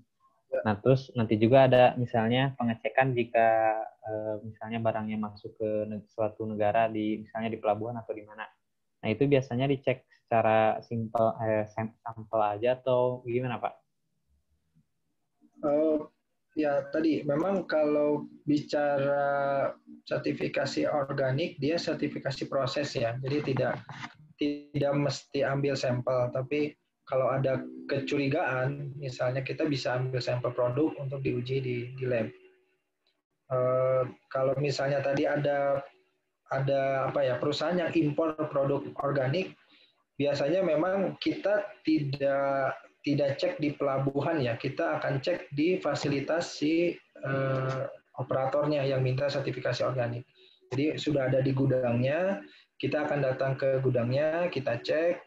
Nah terus nanti juga ada misalnya pengecekan jika eh, misalnya barangnya masuk ke suatu negara di misalnya di pelabuhan atau di mana. Nah itu biasanya dicek secara simpel eh, sam- sampel aja atau gimana Pak? Eh, ya tadi. Memang kalau bicara sertifikasi organik dia sertifikasi proses ya. Jadi tidak tidak mesti ambil sampel. Tapi kalau ada kecurigaan misalnya kita bisa ambil sampel produk untuk diuji di, di lab. Eh, kalau misalnya tadi ada ada apa ya perusahaan yang impor produk organik biasanya memang kita tidak tidak cek di pelabuhan ya, kita akan cek di fasilitas si eh, operatornya yang minta sertifikasi organik. Jadi sudah ada di gudangnya, kita akan datang ke gudangnya, kita cek,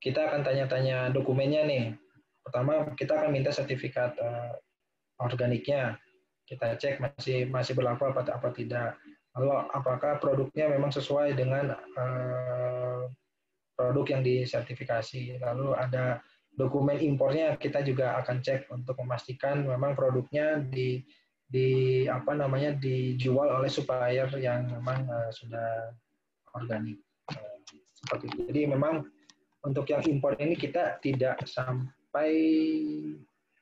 kita akan tanya-tanya dokumennya nih. Pertama kita akan minta sertifikat eh, organiknya, kita cek masih masih berlaku apa apa tidak. Lalu apakah produknya memang sesuai dengan eh, produk yang disertifikasi. Lalu ada dokumen impornya kita juga akan cek untuk memastikan memang produknya di di apa namanya dijual oleh supplier yang memang uh, sudah organik uh, seperti itu. Jadi memang untuk yang impor ini kita tidak sampai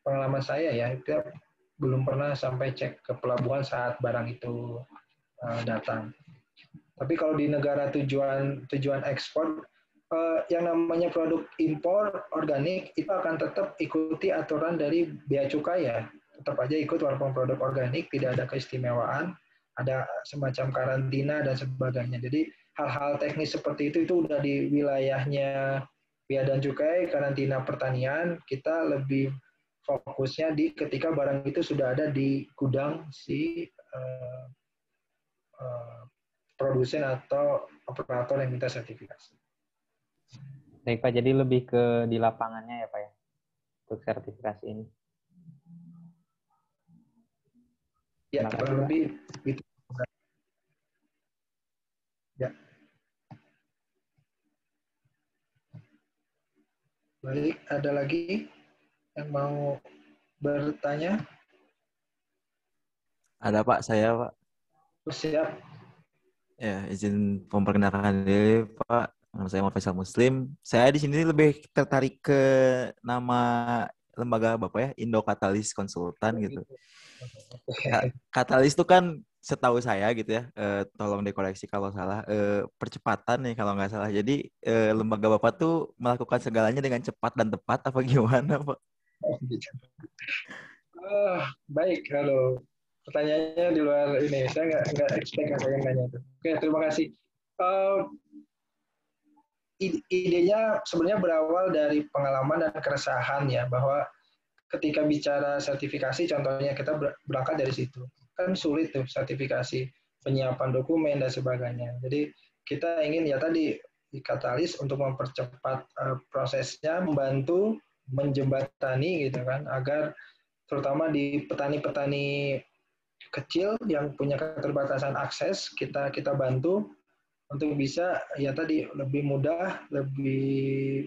pengalaman saya ya kita belum pernah sampai cek ke pelabuhan saat barang itu uh, datang. Tapi kalau di negara tujuan tujuan ekspor uh, yang namanya produk impor organik itu akan tetap ikuti aturan dari bea cukai ya. Tetap aja ikut walaupun produk organik tidak ada keistimewaan, ada semacam karantina dan sebagainya. Jadi hal-hal teknis seperti itu itu udah di wilayahnya bea dan cukai, karantina pertanian, kita lebih fokusnya di ketika barang itu sudah ada di gudang si uh, uh, produsen atau operator yang minta sertifikasi. Baik Pak, jadi lebih ke di lapangannya ya Pak ya, untuk sertifikasi ini. Ya, kurang lebih itu. Ya. Baik, ada lagi yang mau bertanya? Ada Pak, saya Pak. Siap. Ya, izin memperkenalkan diri Pak. Nama saya Muhammad Faisal Muslim. Saya di sini lebih tertarik ke nama lembaga Bapak ya, Indo Katalis Konsultan gitu. Ka- Katalis itu kan setahu saya gitu ya, eh, tolong dikoreksi kalau salah, eh, percepatan nih kalau nggak salah. Jadi eh, lembaga Bapak tuh melakukan segalanya dengan cepat dan tepat apa gimana Pak? Ah, baik, kalau pertanyaannya di luar ini, saya nggak nggak expect yang nanya itu. Oke, terima kasih. Ide- idenya sebenarnya berawal dari pengalaman dan keresahan ya bahwa ketika bicara sertifikasi, contohnya kita ber- berangkat dari situ, kan sulit tuh sertifikasi penyiapan dokumen dan sebagainya. Jadi kita ingin ya tadi di katalis untuk mempercepat eh, prosesnya, membantu menjembatani gitu kan agar terutama di petani-petani kecil yang punya keterbatasan akses kita kita bantu untuk bisa ya tadi lebih mudah lebih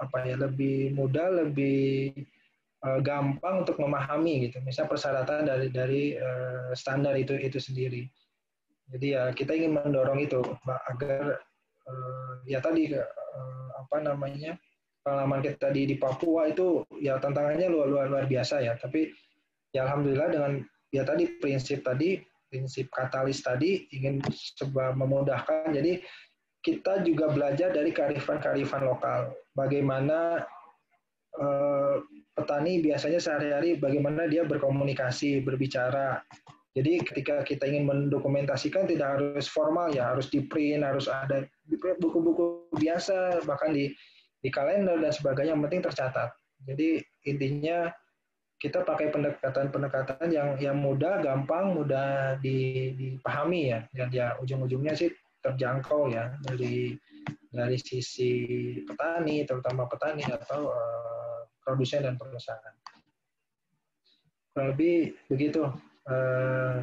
apa ya lebih mudah lebih eh, gampang untuk memahami gitu. Misal persyaratan dari dari eh, standar itu itu sendiri. Jadi ya kita ingin mendorong itu agar eh, ya tadi eh, apa namanya pengalaman kita di di Papua itu ya tantangannya luar luar luar biasa ya. Tapi ya alhamdulillah dengan ya tadi prinsip tadi prinsip katalis tadi ingin coba memudahkan. Jadi kita juga belajar dari kearifan-kearifan lokal. Bagaimana eh, petani biasanya sehari-hari bagaimana dia berkomunikasi berbicara. Jadi ketika kita ingin mendokumentasikan tidak harus formal ya. Harus di print harus ada buku-buku biasa bahkan di di kalender dan sebagainya. Yang penting tercatat. Jadi intinya kita pakai pendekatan-pendekatan yang yang mudah, gampang, mudah di- dipahami ya. Dan ya ujung-ujungnya sih terjangkau ya dari dari sisi petani, terutama petani atau eh, produsen dan perusahaan. Kurang lebih begitu. eh,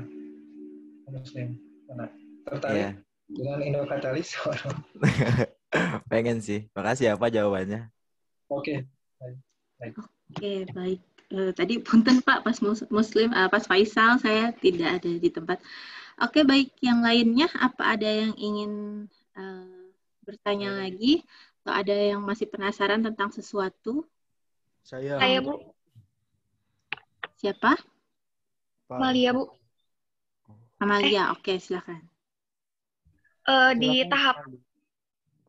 Muslim. Mana? tertarik Iya. dengan Indokatalis? Pengen sih. Makasih ya Pak jawabannya. Oke. Oke, baik. Eh, tadi punten Pak, pas mus- Muslim, eh, pas Faisal saya tidak ada di tempat. Oke, baik. Yang lainnya, apa ada yang ingin eh, bertanya lagi? Atau ada yang masih penasaran tentang sesuatu? Saya Saya Bu, Siapa? Pak. Malia Bu. Amalia. Oke, silakan. Eh, di Silakan, tahap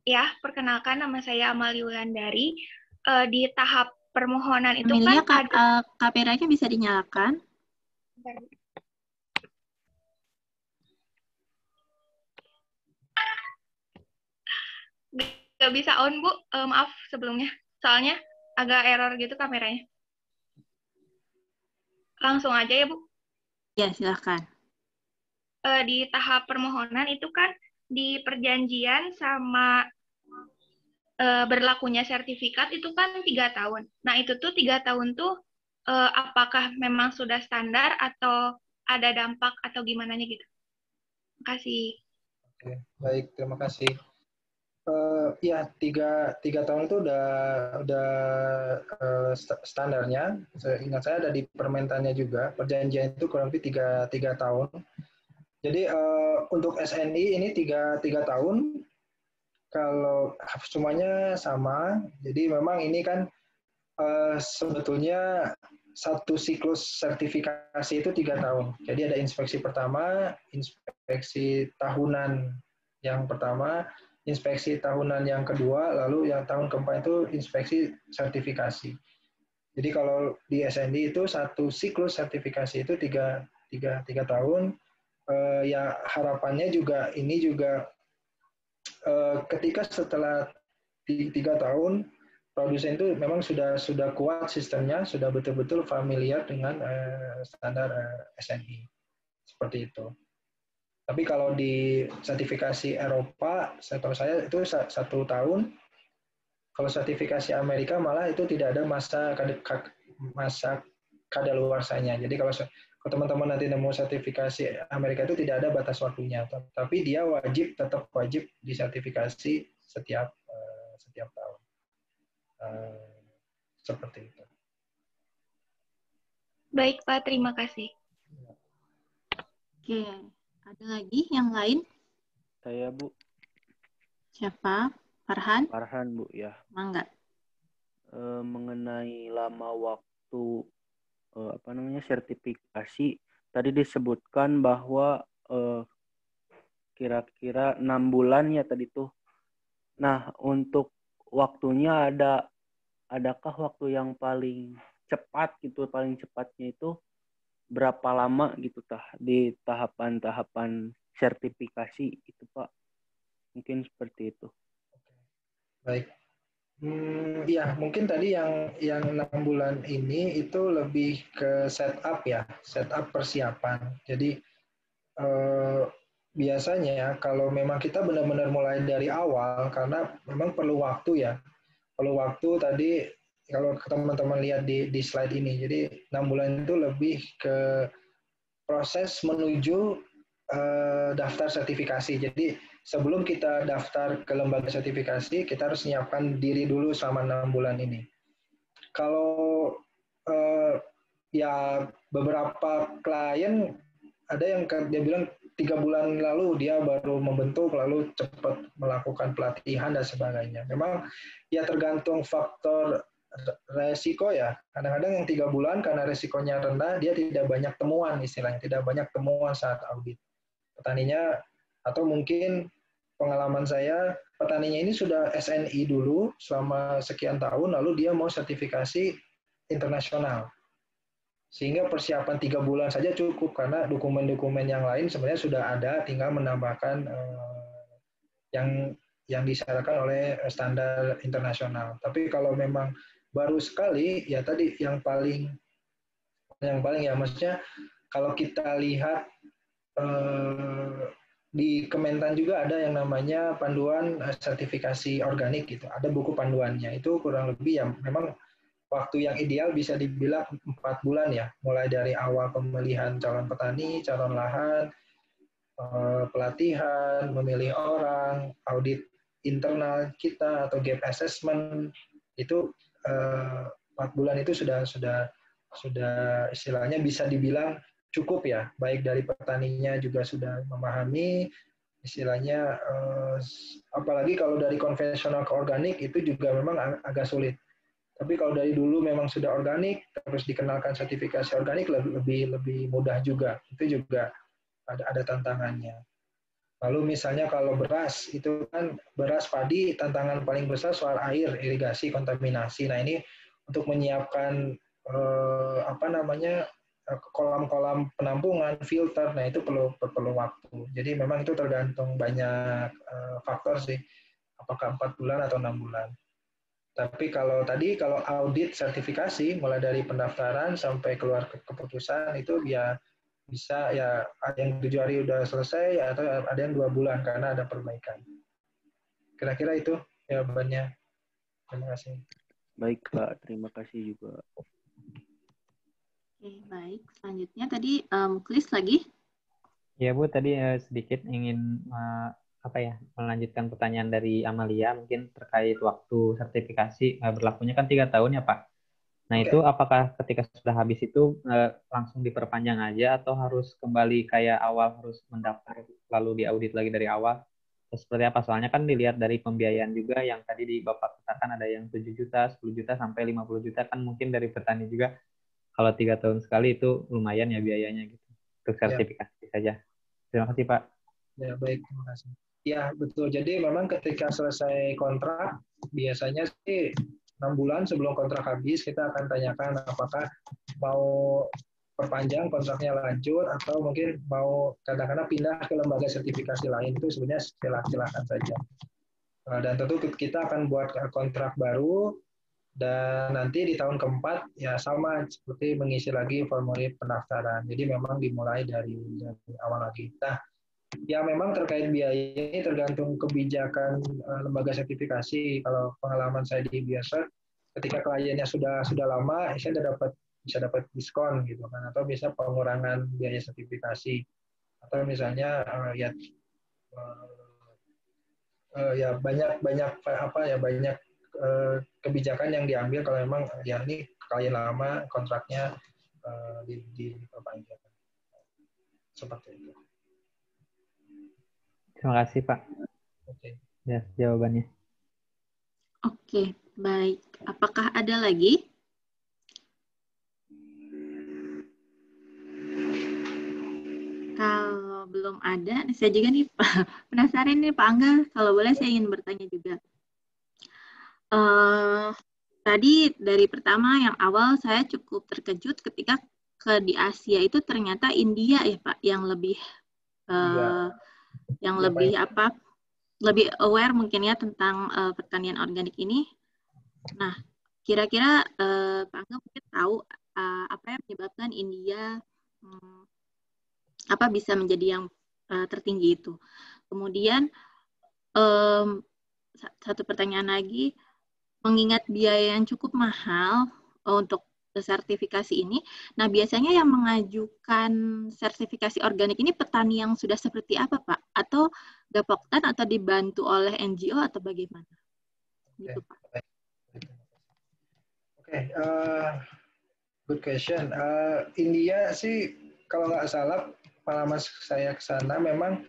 ya, perkenalkan nama saya Amalia Wulandari. Eh, di tahap permohonan itu Amalia, kan ka- ada eh, kameranya bisa dinyalakan? nggak bisa on Bu. Eh, maaf sebelumnya. Soalnya agak error gitu kameranya. Langsung aja ya Bu. Ya, silakan. Eh, di tahap permohonan itu kan di perjanjian sama eh, berlakunya sertifikat itu kan tiga tahun. Nah itu tuh tiga tahun tuh eh, apakah memang sudah standar atau ada dampak atau gimana gitu? Makasih. Oke, baik, terima kasih. Eh, ya, tiga, tiga tahun itu udah udah sta- standarnya. Saya ingat saya ada di permentannya juga. Perjanjian itu kurang lebih tiga, tiga tahun. Jadi eh, untuk SNI ini tiga, tiga tahun. Kalau semuanya sama. Jadi memang ini kan eh, sebetulnya satu siklus sertifikasi itu tiga tahun. Jadi ada inspeksi pertama, inspeksi tahunan yang pertama, inspeksi tahunan yang kedua, lalu yang tahun keempat itu inspeksi sertifikasi. Jadi kalau di SND itu satu siklus sertifikasi itu tiga, tiga, tiga tahun. Eh, ya harapannya juga ini juga eh, ketika setelah ti- tiga tahun produsen itu memang sudah sudah kuat sistemnya, sudah betul-betul familiar dengan eh, standar eh, SNI seperti itu. Tapi kalau di sertifikasi Eropa, saya tahu saya itu sa- satu tahun. Kalau sertifikasi Amerika malah itu tidak ada masa masa kadaluarsanya. Jadi kalau kalau teman-teman nanti nemu sertifikasi Amerika itu tidak ada batas waktunya, tapi dia wajib tetap wajib disertifikasi setiap eh, setiap tahun. Eh, seperti itu. Baik Pak, terima kasih. Oke, ada lagi yang lain? Saya Bu Siapa? Farhan? Farhan Bu ya. Mangga. Eh, mengenai lama waktu eh, apa namanya sertifikasi tadi disebutkan bahwa eh, kira-kira enam bulan ya tadi tuh. Nah untuk waktunya ada adakah waktu yang paling cepat gitu paling cepatnya itu berapa lama gitu tah di tahapan-tahapan sertifikasi itu Pak mungkin seperti itu. Baik. Hmm, ya, mungkin tadi yang yang enam bulan ini itu lebih ke setup ya, setup persiapan. Jadi eh, biasanya kalau memang kita benar-benar mulai dari awal, karena memang perlu waktu ya, perlu waktu tadi kalau teman-teman lihat di di slide ini, jadi enam bulan itu lebih ke proses menuju eh, daftar sertifikasi. Jadi sebelum kita daftar ke lembaga sertifikasi, kita harus menyiapkan diri dulu selama enam bulan ini. Kalau eh, ya beberapa klien ada yang dia bilang tiga bulan lalu dia baru membentuk lalu cepat melakukan pelatihan dan sebagainya. Memang ya tergantung faktor resiko ya. Kadang-kadang yang tiga bulan karena resikonya rendah dia tidak banyak temuan istilahnya, tidak banyak temuan saat audit. Petaninya atau mungkin pengalaman saya petaninya ini sudah SNI dulu selama sekian tahun lalu dia mau sertifikasi internasional. Sehingga persiapan tiga bulan saja cukup karena dokumen-dokumen yang lain sebenarnya sudah ada tinggal menambahkan eh, yang yang disyaratkan oleh standar internasional. Tapi kalau memang baru sekali ya tadi yang paling yang paling ya maksudnya kalau kita lihat eh, di Kementan juga ada yang namanya panduan eh, sertifikasi organik gitu. Ada buku panduannya. Itu kurang lebih ya memang waktu yang ideal bisa dibilang empat bulan ya, mulai dari awal pemilihan calon petani, calon lahan, eh, pelatihan, memilih orang, audit internal kita atau gap assessment itu empat bulan itu sudah sudah sudah istilahnya bisa dibilang cukup ya, baik dari petaninya juga sudah memahami istilahnya eh, apalagi kalau dari konvensional ke organik itu juga memang agak sulit. Tapi kalau dari dulu memang sudah organik terus dikenalkan sertifikasi organik lebih lebih mudah juga. Itu juga ada ada tantangannya. Lalu misalnya kalau beras itu kan beras padi tantangan paling besar soal air, irigasi, kontaminasi. Nah ini untuk menyiapkan eh, apa namanya kolam-kolam penampungan, filter, nah itu perlu perlu waktu. Jadi memang itu tergantung banyak eh, faktor sih, apakah empat bulan atau enam bulan. Tapi kalau tadi kalau audit sertifikasi mulai dari pendaftaran sampai keluar keputusan itu ya bisa ya ada yang tujuh hari udah selesai atau ada yang dua bulan karena ada perbaikan. Kira-kira itu jawabannya. Terima kasih. Baik, Pak. Terima kasih juga. Oke, baik. Selanjutnya tadi um, lagi. Ya, Bu, tadi uh, sedikit ingin uh, apa ya melanjutkan pertanyaan dari Amalia mungkin terkait waktu sertifikasi uh, berlakunya kan tiga tahun ya Pak. Nah okay. itu apakah ketika sudah habis itu uh, langsung diperpanjang aja atau harus kembali kayak awal harus mendaftar lalu diaudit lagi dari awal? Terus seperti apa? Soalnya kan dilihat dari pembiayaan juga yang tadi di Bapak katakan ada yang 7 juta, 10 juta, sampai 50 juta kan mungkin dari petani juga kalau tiga tahun sekali itu lumayan ya biayanya gitu untuk ya. sertifikasi ya. saja. Terima kasih Pak. Ya baik, terima kasih. Ya betul. Jadi memang ketika selesai kontrak biasanya sih enam bulan sebelum kontrak habis kita akan tanyakan apakah mau perpanjang kontraknya lanjut atau mungkin mau kadang-kadang pindah ke lembaga sertifikasi lain itu sebenarnya silakan saja. Nah, dan tentu kita akan buat kontrak baru dan nanti di tahun keempat ya sama seperti mengisi lagi formulir pendaftaran. Jadi memang dimulai dari, dari awal lagi. Nah, ya memang terkait biaya ini tergantung kebijakan uh, lembaga sertifikasi. Kalau pengalaman saya di biasa, ketika kliennya sudah sudah lama, saya sudah dapat bisa dapat diskon gitu kan atau bisa pengurangan biaya sertifikasi atau misalnya uh, ya uh, ya banyak banyak apa ya banyak uh, kebijakan yang diambil kalau memang ya ini klien lama kontraknya uh, di, diperpanjang seperti itu. Terima kasih Pak. Oke. Ya jawabannya. Oke, baik. Apakah ada lagi? Kalau belum ada, saya juga nih penasaran nih Pak Angga. Kalau boleh saya ingin bertanya juga. Uh, tadi dari pertama yang awal saya cukup terkejut ketika ke di Asia itu ternyata India ya Pak yang lebih uh, yang ya, lebih Pak. apa lebih aware mungkin ya tentang uh, pertanian organik ini. Nah, kira-kira uh, Pak Angga mungkin tahu uh, apa yang menyebabkan India um, apa bisa menjadi yang uh, tertinggi itu. Kemudian um, satu pertanyaan lagi, mengingat biaya yang cukup mahal untuk sertifikasi ini, nah biasanya yang mengajukan sertifikasi organik ini petani yang sudah seperti apa Pak? Atau Gapoktan atau dibantu oleh NGO atau bagaimana? Gitu Pak. Oke, okay, uh, good question. Uh, India sih kalau nggak salah pengalaman saya ke sana memang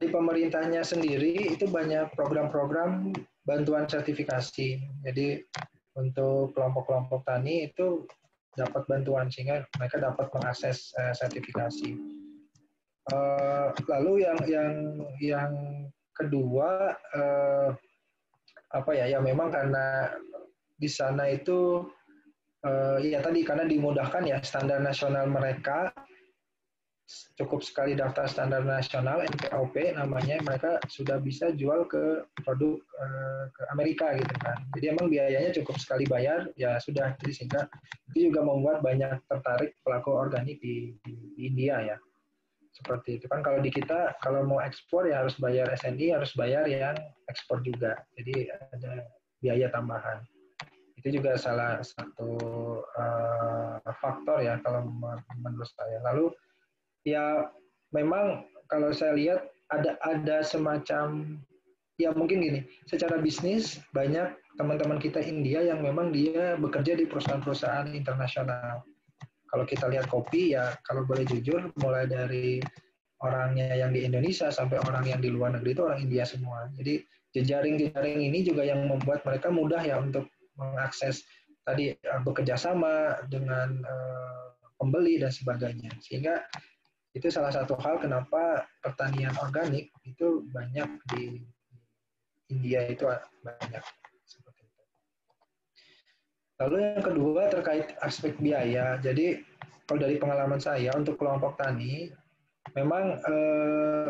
di pemerintahnya sendiri itu banyak program-program bantuan sertifikasi. Jadi untuk kelompok-kelompok tani itu dapat bantuan sehingga mereka dapat mengakses uh, sertifikasi. Uh, lalu yang yang yang kedua uh, apa ya ya memang karena di sana itu ya tadi karena dimudahkan ya standar nasional mereka cukup sekali daftar standar nasional NPOP namanya mereka sudah bisa jual ke produk uh, ke Amerika gitu kan. Jadi emang biayanya cukup sekali bayar ya sudah. Jadi sehingga itu juga membuat banyak tertarik pelaku organik di, di, di India ya. Seperti itu. Kan kalau di kita kalau mau ekspor ya harus bayar SNI harus bayar yang ekspor juga. Jadi ada biaya tambahan. Itu juga salah satu uh, faktor ya kalau menurut saya. Lalu ya memang kalau saya lihat ada ada semacam ya mungkin gini, secara bisnis banyak teman-teman kita India yang memang dia bekerja di perusahaan-perusahaan internasional. Kalau kita lihat kopi ya kalau boleh jujur mulai dari orangnya yang di Indonesia sampai orang yang di luar negeri itu orang India semua. Jadi jejaring-jejaring ini juga yang membuat mereka mudah ya untuk mengakses tadi eh, bekerja sama dengan uh, pembeli dan sebagainya. Sehingga itu salah satu hal kenapa pertanian organik itu banyak di India itu banyak. Lalu yang kedua terkait aspek biaya. Jadi kalau dari pengalaman saya untuk kelompok tani memang eh,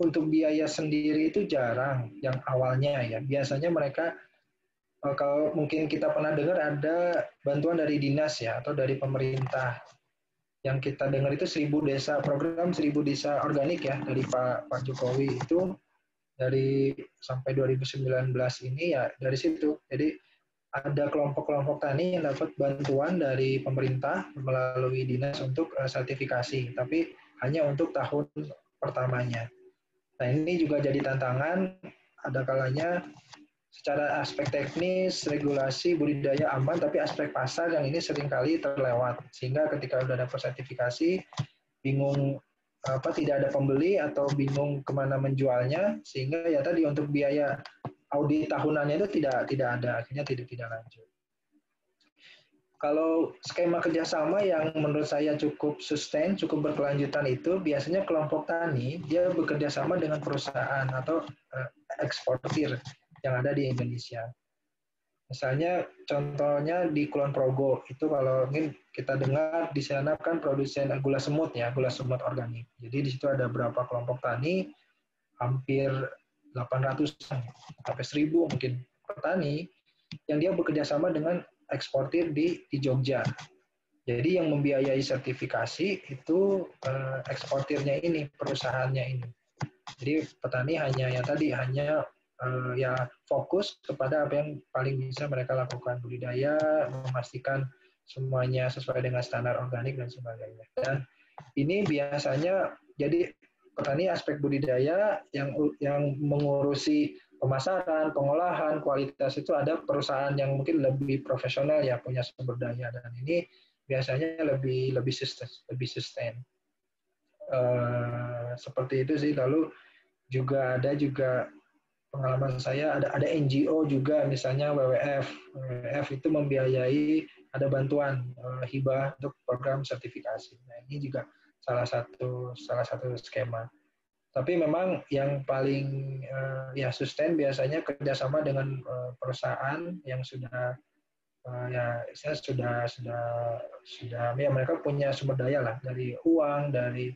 untuk biaya sendiri itu jarang yang awalnya ya. Biasanya mereka eh, kalau mungkin kita pernah dengar ada bantuan dari dinas ya atau dari pemerintah. Yang kita dengar itu seribu desa program seribu desa organik ya dari Pak Pak Jokowi itu dari sampai 2019 ini ya dari situ. Jadi ada kelompok-kelompok tani yang dapat bantuan dari pemerintah melalui dinas untuk eh, sertifikasi, tapi hanya untuk tahun pertamanya. Nah ini juga jadi tantangan, ada kalanya secara aspek teknis, regulasi, budidaya aman, tapi aspek pasar yang ini sering kali terlewat. Sehingga ketika sudah dapat sertifikasi, bingung apa tidak ada pembeli atau bingung ke mana menjualnya, sehingga ya tadi untuk biaya audit tahunannya itu tidak tidak ada, akhirnya tidak tidak lanjut. Kalau skema kerjasama yang menurut saya cukup sustain, cukup berkelanjutan itu biasanya kelompok tani dia bekerja sama dengan perusahaan atau uh, eksportir yang ada di Indonesia. Misalnya contohnya di Kulon Progo itu kalau mungkin kita dengar di sana kan produsen gula semut ya, gula semut organik. Jadi di situ ada berapa kelompok tani, hampir 800 sampai 1000 mungkin petani yang dia bekerja sama dengan eksportir di, di Jogja. Jadi yang membiayai sertifikasi itu uh, eksportirnya ini, perusahaannya ini. Jadi petani hanya ya tadi hanya uh, ya fokus kepada apa yang paling bisa mereka lakukan budidaya, memastikan semuanya sesuai dengan standar organik dan sebagainya. Dan ini biasanya jadi petani aspek budidaya yang yang mengurusi pemasaran, pengolahan, kualitas itu ada perusahaan yang mungkin lebih profesional ya punya sumber daya dan ini biasanya lebih lebih sustain, lebih sustain. Uh, seperti itu sih. Lalu juga ada juga pengalaman saya ada ada NGO juga misalnya WWF. WWF itu membiayai ada bantuan uh, hibah untuk program sertifikasi. Nah, ini juga salah satu salah satu skema. Tapi memang yang paling uh, ya sustain biasanya kerjasama dengan uh, perusahaan yang sudah uh, ya saya sudah sudah sudah ya mereka punya sumber daya lah dari uang dari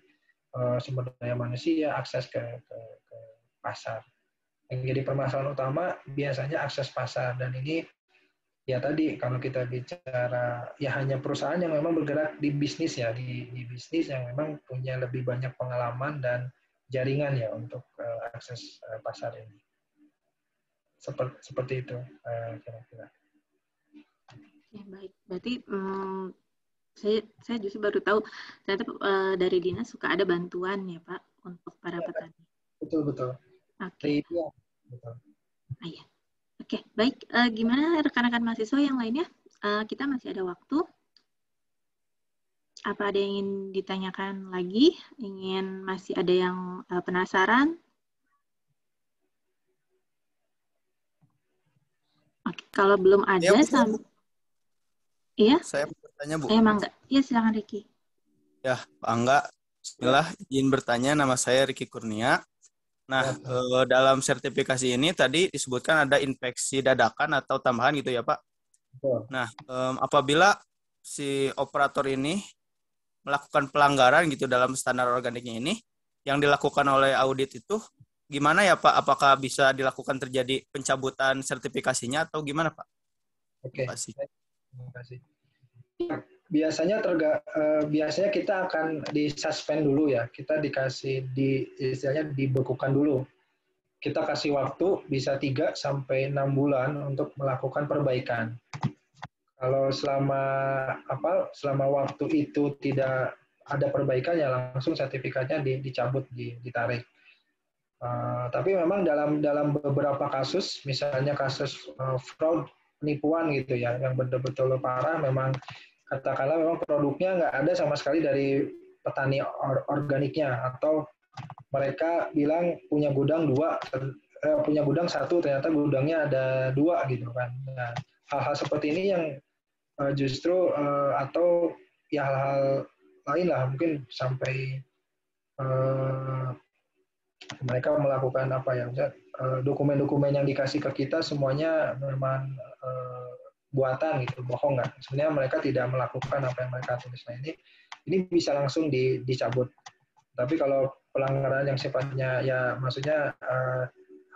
uh, sumber daya manusia akses ke, ke, ke pasar. Yang jadi permasalahan utama biasanya akses pasar dan ini ya tadi kalau kita bicara ya hanya perusahaan yang memang bergerak di bisnis ya di, di bisnis yang memang punya lebih banyak pengalaman dan jaringan ya untuk uh, akses uh, pasar ini. Seperti seperti itu uh, kira-kira. Ya, baik. Berarti um, saya saya justru baru tahu ternyata uh, dari dinas suka ada bantuan ya Pak untuk para ya, petani. Betul betul. Oke. Okay. Ya, betul. Ah, ya. Oke, okay, baik. Uh, gimana rekan-rekan mahasiswa yang lainnya? Uh, kita masih ada waktu. Apa ada yang ingin ditanyakan lagi? Ingin masih ada yang uh, penasaran? Oke, kalau belum ada, ya, sama... Iya? Saya bertanya, Bu. Eh, Mangga. Iya, silakan Riki. Ya, Pak Angga. Bismillah, izin bertanya. Nama saya Riki Kurnia. Nah, ya. dalam sertifikasi ini tadi disebutkan ada infeksi dadakan atau tambahan gitu ya, Pak? Betul. Nah, apabila si operator ini melakukan pelanggaran gitu dalam standar organiknya ini yang dilakukan oleh audit itu gimana ya Pak? Apakah bisa dilakukan terjadi pencabutan sertifikasinya atau gimana Pak? Oke. Terima kasih. Terima kasih. Biasanya terga, uh, biasanya kita akan disuspend dulu ya. Kita dikasih di istilahnya dibekukan dulu. Kita kasih waktu bisa 3 sampai 6 bulan untuk melakukan perbaikan. Kalau selama apa selama waktu itu tidak ada perbaikan ya langsung sertifikatnya dicabut, ditarik. Uh, tapi memang dalam dalam beberapa kasus, misalnya kasus uh, fraud penipuan gitu ya, yang betul-betul parah, memang katakanlah memang produknya nggak ada sama sekali dari petani or organiknya atau mereka bilang punya gudang dua, eh, punya gudang satu, ternyata gudangnya ada dua gitu kan. Nah, hal-hal seperti ini yang uh, justru uh, atau ya hal-hal lain lah mungkin sampai uh, mereka melakukan apa ya eh, dokumen-dokumen yang dikasih ke kita semuanya memang uh, buatan gitu bohong nggak sebenarnya mereka tidak melakukan apa yang mereka tulis nah ini ini bisa langsung di, dicabut tapi kalau pelanggaran yang sifatnya ya maksudnya uh,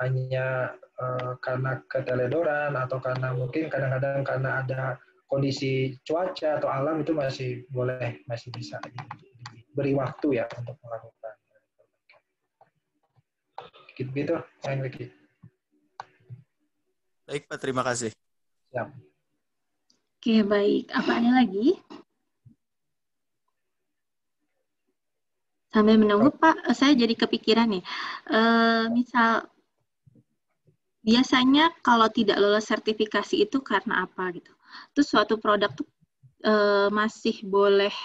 hanya uh, karena keteledoran atau karena mungkin kadang-kadang karena ada kondisi cuaca atau alam itu masih boleh masih bisa diberi waktu ya untuk melakukan Gitu-gitu, Enrique. Baik, Pak. Terima kasih. Siap. Oke, baik. Apa ada lagi? Sambil menunggu, Pak, saya jadi kepikiran nih. E, misal, biasanya kalau tidak lolos sertifikasi itu karena apa gitu? Terus suatu produk tuh e, masih boleh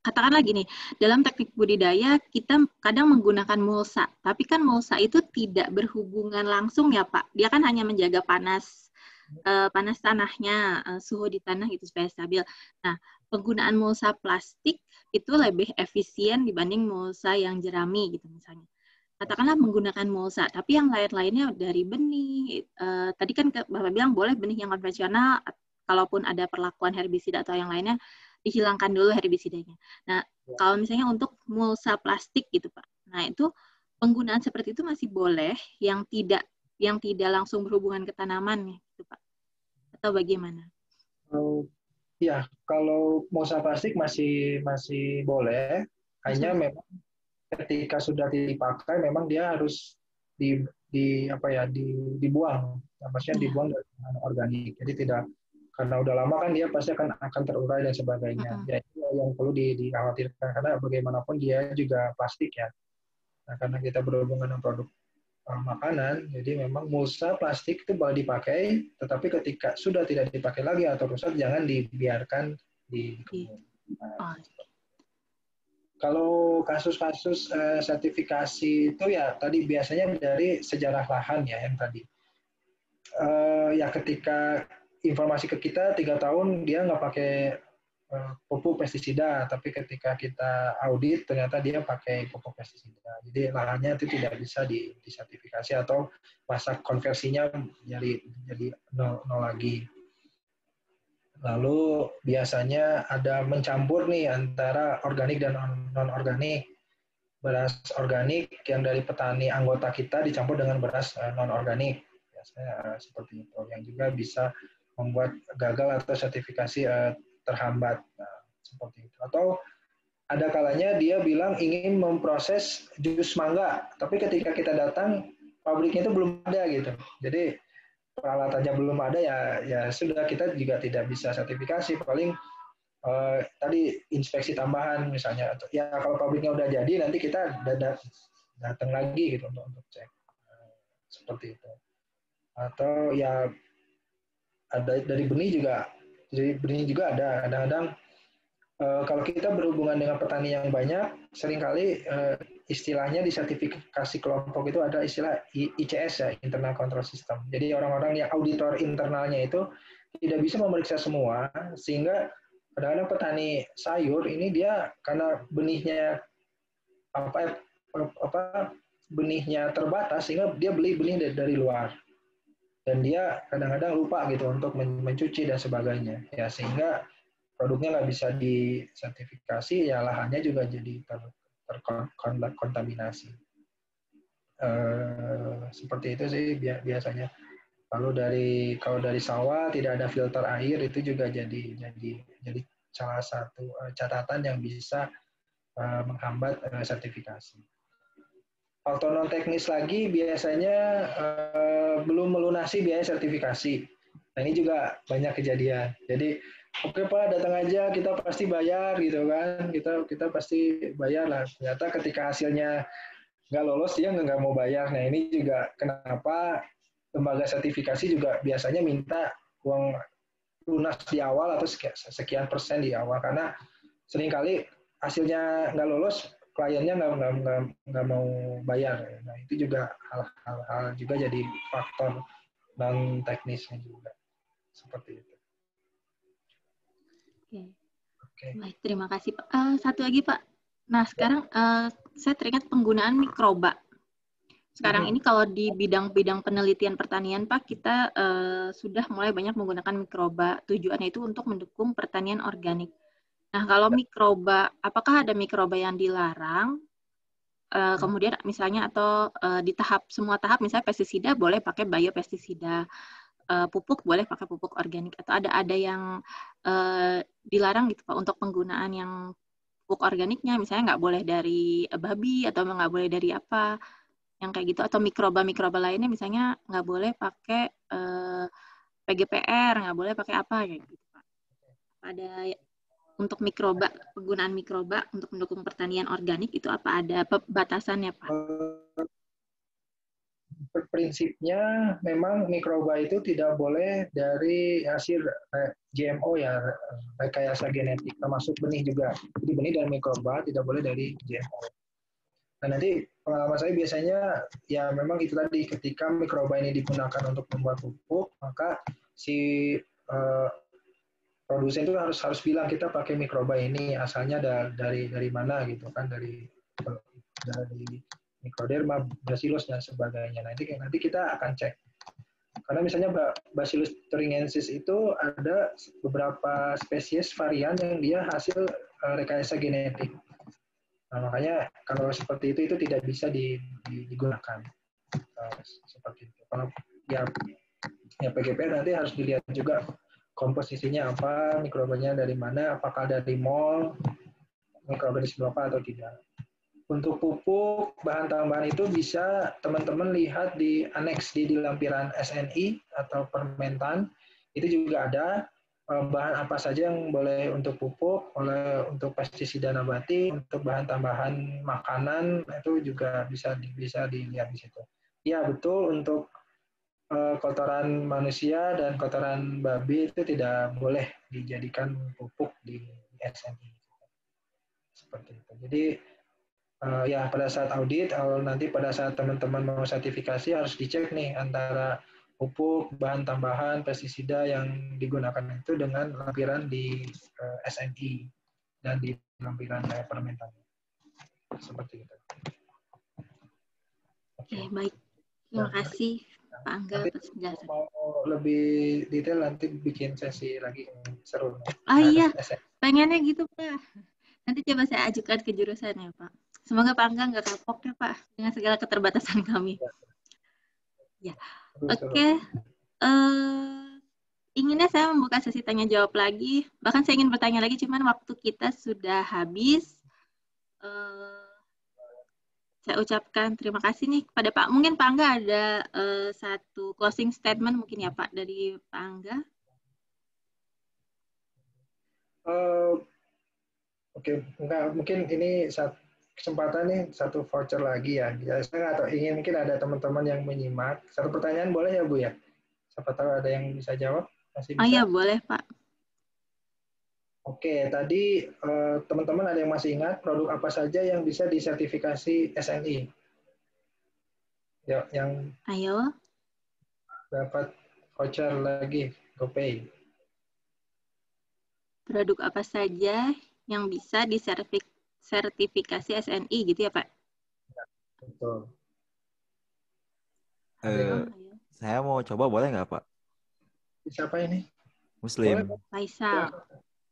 katakanlah gini, dalam teknik budidaya kita kadang menggunakan mulsa, tapi kan mulsa itu tidak berhubungan langsung ya Pak. Dia kan hanya menjaga panas uh, panas tanahnya, uh, suhu di tanah itu supaya stabil. Nah, penggunaan mulsa plastik itu lebih efisien dibanding mulsa yang jerami gitu misalnya. Katakanlah menggunakan mulsa, tapi yang lain-lainnya dari benih. Uh, tadi kan Bapak bilang boleh benih yang konvensional, kalaupun ada perlakuan herbisida atau yang lainnya dihilangkan dulu herbisidanya. Nah, ya. kalau misalnya untuk mulsa plastik gitu, Pak. Nah, itu penggunaan seperti itu masih boleh yang tidak yang tidak langsung berhubungan ke tanaman. Atau bagaimana? Oh, ya, kalau mulsa plastik masih masih boleh, hanya memang ketika sudah dipakai memang dia harus di di apa ya di dibuang maksudnya ya. dibuang dari organik jadi tidak karena udah lama kan dia pasti akan akan terurai dan sebagainya. Uh -huh. Ya itu yang perlu di, dikhawatirkan karena bagaimanapun dia juga plastik ya. Nah, karena kita berhubungan dengan produk makanan, jadi memang mulsa plastik itu boleh dipakai, tetapi ketika sudah tidak dipakai lagi atau rusak jangan dibiarkan di kebun. Nah, kalau kasus-kasus uh, sertifikasi itu ya tadi biasanya dari sejarah lahan ya yang tadi. Uh, ya ketika informasi ke kita tiga tahun dia nggak pakai pupuk pestisida, tapi ketika kita audit ternyata dia pakai pupuk pestisida. Jadi lahannya itu tidak bisa di, disertifikasi atau masa konversinya jadi jadi nol, nol lagi. Lalu biasanya ada mencampur nih antara organik dan non organik. Beras organik yang dari petani anggota kita dicampur dengan beras eh, non organik. Biasanya eh, seperti itu. Yang juga bisa membuat gagal atau sertifikasi terhambat. Nah, seperti itu. Atau ada kalanya dia bilang ingin memproses jus mangga tapi ketika kita datang pabriknya itu belum ada gitu. Jadi peralatannya belum ada ya ya sudah kita juga tidak bisa sertifikasi. Paling uh, tadi inspeksi tambahan misalnya. Ya kalau pabriknya udah jadi nanti kita datang lagi gitu untuk untuk cek. Uh, seperti itu. Atau ya ada dari benih juga dari benih juga ada. Kadang-kadang uh, kalau kita berhubungan dengan petani yang banyak sering kali uh, istilahnya di sertifikasi kelompok itu ada istilah ICS ya internal control system. Jadi orang-orang yang auditor internalnya itu tidak bisa memeriksa semua sehingga kadang-kadang petani sayur ini dia karena benihnya apa apa benihnya terbatas sehingga dia beli benih dari luar dan dia kadang-kadang lupa gitu untuk mencuci dan sebagainya. Ya sehingga produknya nggak bisa disertifikasi ya lahannya juga jadi ter, terkontaminasi. Eh, seperti itu sih biasanya. Lalu dari kalau dari sawah tidak ada filter air itu juga jadi jadi jadi salah satu eh, catatan yang bisa eh, menghambat eh, sertifikasi faktor non teknis lagi biasanya uh, belum melunasi biaya sertifikasi. Nah ini juga banyak kejadian. Jadi oke Pak datang aja kita pasti bayar gitu kan kita kita pasti bayar lah ternyata ketika hasilnya nggak lolos dia nggak mau bayar nah ini juga kenapa lembaga sertifikasi juga biasanya minta uang lunas di awal atau sekian, sekian persen di awal karena sering kali hasilnya nggak lolos kliennya nggak nggak nggak mau bayar nah itu juga hal-hal juga jadi faktor non teknisnya juga seperti itu Oke. Oke. Baik, terima kasih Pak. Uh, satu lagi Pak. Nah, sekarang uh, saya teringat penggunaan mikroba. Sekarang ini kalau di bidang-bidang penelitian pertanian, Pak, kita uh, sudah mulai banyak menggunakan mikroba. Tujuannya itu untuk mendukung pertanian organik. Nah, kalau mikroba, apakah ada mikroba yang dilarang? Uh, kemudian misalnya atau uh, di tahap semua tahap misalnya pestisida boleh pakai biopestisida. Uh, pupuk boleh pakai pupuk organik. Atau ada ada yang uh, dilarang gitu pak untuk penggunaan yang pupuk organiknya? Misalnya nggak boleh dari babi atau nggak boleh dari apa yang kayak gitu. Atau mikroba-mikroba lainnya misalnya nggak boleh pakai uh, PGPR nggak boleh pakai apa kayak gitu pak. Ada untuk mikroba penggunaan mikroba untuk mendukung pertanian organik itu apa? Ada batasannya pak? prinsipnya memang mikroba itu tidak boleh dari hasil eh, GMO ya rekayasa genetik termasuk benih juga. Jadi benih dan mikroba tidak boleh dari GMO nah nanti pengalaman saya biasanya ya memang itu tadi ketika mikroba ini digunakan untuk membuat pupuk maka si uh, produsen itu harus harus bilang kita pakai mikroba ini asalnya dari dari mana gitu kan dari dari mikroderma, bacillus dan sebagainya. Nanti nanti kita akan cek. Karena misalnya Bacillus thuringiensis itu ada beberapa spesies varian yang dia hasil uh, rekayasa genetik. Nah, makanya kalau seperti itu itu tidak bisa di, di, digunakan uh, seperti itu. Kalau ya ya PGP nanti harus dilihat juga komposisinya apa, mikrobanya dari mana, apakah dari mol, mikroorganisme apa atau tidak. Untuk pupuk bahan tambahan itu bisa teman-teman lihat di aneks di, di lampiran SNI atau permentan. Itu juga ada eh, bahan apa saja yang boleh untuk pupuk, oleh untuk pestisida nabati, untuk bahan tambahan makanan itu juga bisa bisa dilihat di situ. Ya betul untuk eh, kotoran manusia dan kotoran babi itu tidak boleh dijadikan pupuk di SNI. Seperti itu. Jadi uh, ya pada saat audit atau nanti pada saat teman-teman mau sertifikasi harus dicek nih antara pupuk, bahan tambahan, pestisida yang digunakan itu dengan lampiran di uh, eh, SNI dan di lampiran uh, permentan. Seperti itu. Oke, okay, baik. Terima nah, kasih Pak Angga penjelasan. Mau lebih detail nanti bikin sesi lagi seru. Ah iya, pengennya gitu Pak. Nanti coba saya ajukan ke jurusan ya Pak. Semoga Pak Angga nggak kapok ya Pak dengan segala keterbatasan kami. Ya, oke. Okay. Uh, eh, inginnya saya membuka sesi tanya jawab lagi. Bahkan saya ingin bertanya lagi, cuman waktu kita sudah habis. Uh, saya ucapkan terima kasih nih kepada Pak. Mungkin Pak Angga ada uh, satu closing statement mungkin ya Pak dari Pak Angga. Uh, Oke, okay. mungkin ini satu kesempatan nih satu voucher lagi ya. ya saya nggak tahu ingin mungkin ada teman-teman yang menyimak. Satu pertanyaan boleh ya Bu ya? Siapa tahu ada yang bisa jawab? Masih bisa? Oh iya boleh Pak. Oke, tadi eh, teman-teman ada yang masih ingat produk apa saja yang bisa disertifikasi SNI? Ya, yang Ayo. Dapat voucher lagi, GoPay. Produk apa saja yang bisa disertifikasi sertifikasi SNI gitu ya Pak? betul. Uh, saya mau coba boleh nggak Pak? Siapa ini? Muslim. Faisal.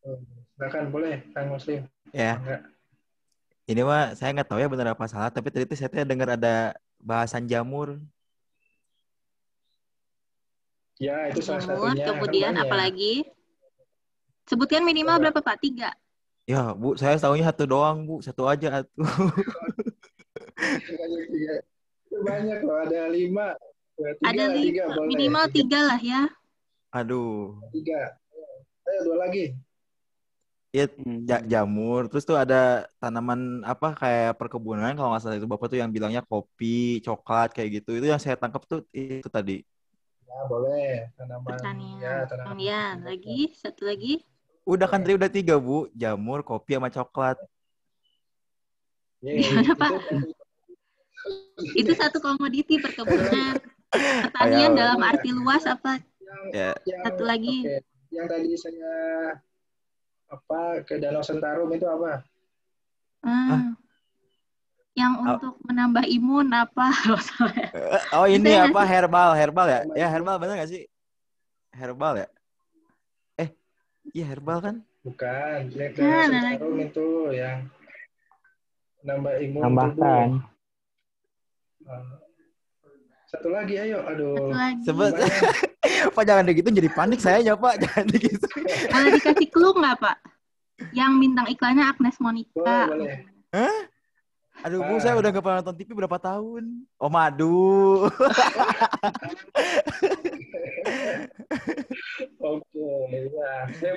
Silakan boleh, Kang Muslim. Ya. Enggak. Ini mah saya nggak tahu ya benar apa salah, tapi tadi saya dengar ada bahasan jamur. Ya, itu salah jamur, satunya. Kemudian apalagi? Sebutkan minimal berapa Pak? Tiga. Ya, Bu, saya tahunya satu doang, Bu. Satu aja atuh. banyak loh, ada lima. Tiga ada lima, tiga, minimal ya. tiga lah ya. Aduh. Tiga. Ayo dua lagi. Iya, Hmm. ja- jamur. Terus tuh ada tanaman apa kayak perkebunan kalau nggak salah itu Bapak tuh yang bilangnya kopi, coklat kayak gitu. Itu yang saya tangkap tuh itu tadi. Ya boleh tanaman. Pertanian. Ya tanaman. Pertanian. Lagi, satu lagi. Udah kan tadi udah tiga, Bu. Jamur, kopi, sama coklat. Ya, Gimana, Pak? itu- Itu satu komoditi perkebunan. Ayo. Pertanian dalam arti luas apa? Ya. Satu lagi. oke. Yang tadi saya apa ke Danau Sentarum itu apa? Hmm. Yang Ah. untuk menambah imun apa? Eh, Oh ini Bisa apa herbal, herbal ya? Ya herbal bener gak sih? Herbal ya? Eh, iya herbal kan? Bukan. Yang Nah, Danau nah, Sentarum itu yang nambah imun Tambahkan. tubuh. Eh, Satu lagi ayo, aduh. Satu lagi. Sebut? Pak jangan gitu jadi panik saya ya Pak, jangan gitu. Boleh dikasih clue nggak, Pak? Yang bintang iklannya Agnes Monica. Boleh, boleh. Aduh Bu, Ah. saya udah gak pernah nonton TV berapa tahun. Oh madu. Oke, ya.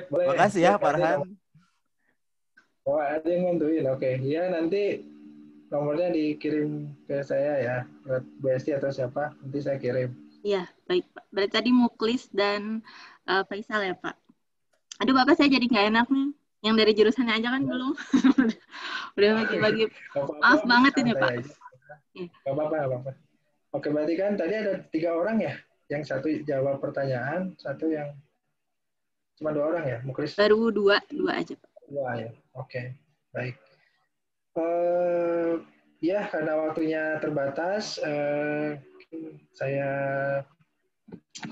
Boleh. Makasih ya Sip, Pak ada Arhan. yang- Oh, ada yang nentuin. Oke, ya nanti nomornya dikirim ke saya ya, buat Bu Esti atau siapa, nanti saya kirim. Iya, baik, Pak. Berarti tadi Muklis dan eh, Faisal ya, Pak? Aduh, Bapak saya jadi nggak enak nih. Yang dari jurusannya aja kan belum. Udah bagi-bagi. Maaf banget ini, Pak. Iya. Nggak apa-apa, nggak apa-apa. Oke, berarti kan tadi ada tiga orang ya? Yang satu jawab pertanyaan, satu yang cuma dua orang ya? Muklis Baru dua, dua aja, Pak. dua ya? Oke, baik. Eh, ya, karena waktunya terbatas, eh, saya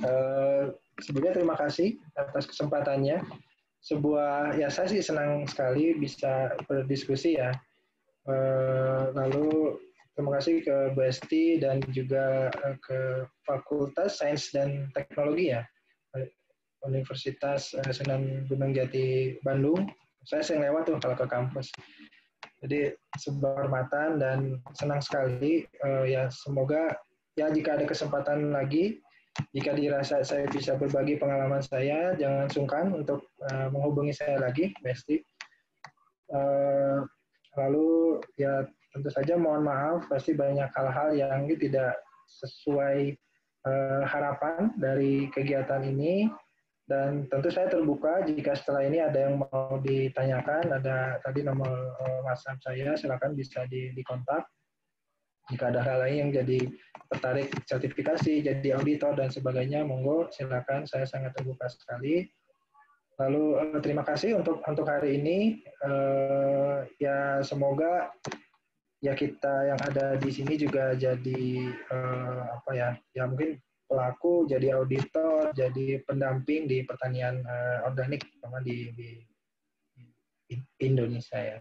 eh, sebelumnya terima kasih atas kesempatannya. Sebuah, ya saya sih senang sekali bisa berdiskusi ya. Eh, lalu terima kasih ke Bu Esti dan juga eh, ke Fakultas Sains dan Teknologi ya, Universitas eh, Sunan Gunung Jati Bandung. Saya sering lewat tuh kalau ke kampus. Jadi sebuah hormatan dan senang sekali eh, ya semoga ya jika ada kesempatan lagi jika dirasa saya bisa berbagi pengalaman saya jangan sungkan untuk eh, menghubungi saya lagi Besti. Eh, lalu ya tentu saja mohon maaf pasti banyak hal-hal yang tidak sesuai eh, harapan dari kegiatan ini dan tentu saya terbuka jika setelah ini ada yang mau ditanyakan ada tadi nomor WhatsApp saya silakan bisa di, dikontak jika ada hal lain yang jadi tertarik sertifikasi jadi auditor dan sebagainya monggo silakan. Saya sangat terbuka sekali. Lalu eh, terima kasih untuk untuk hari ini. Eh, ya semoga ya kita yang ada di sini juga jadi eh, apa ya ya mungkin pelaku jadi auditor jadi pendamping di pertanian eh, organik sama di, di, di Indonesia ya.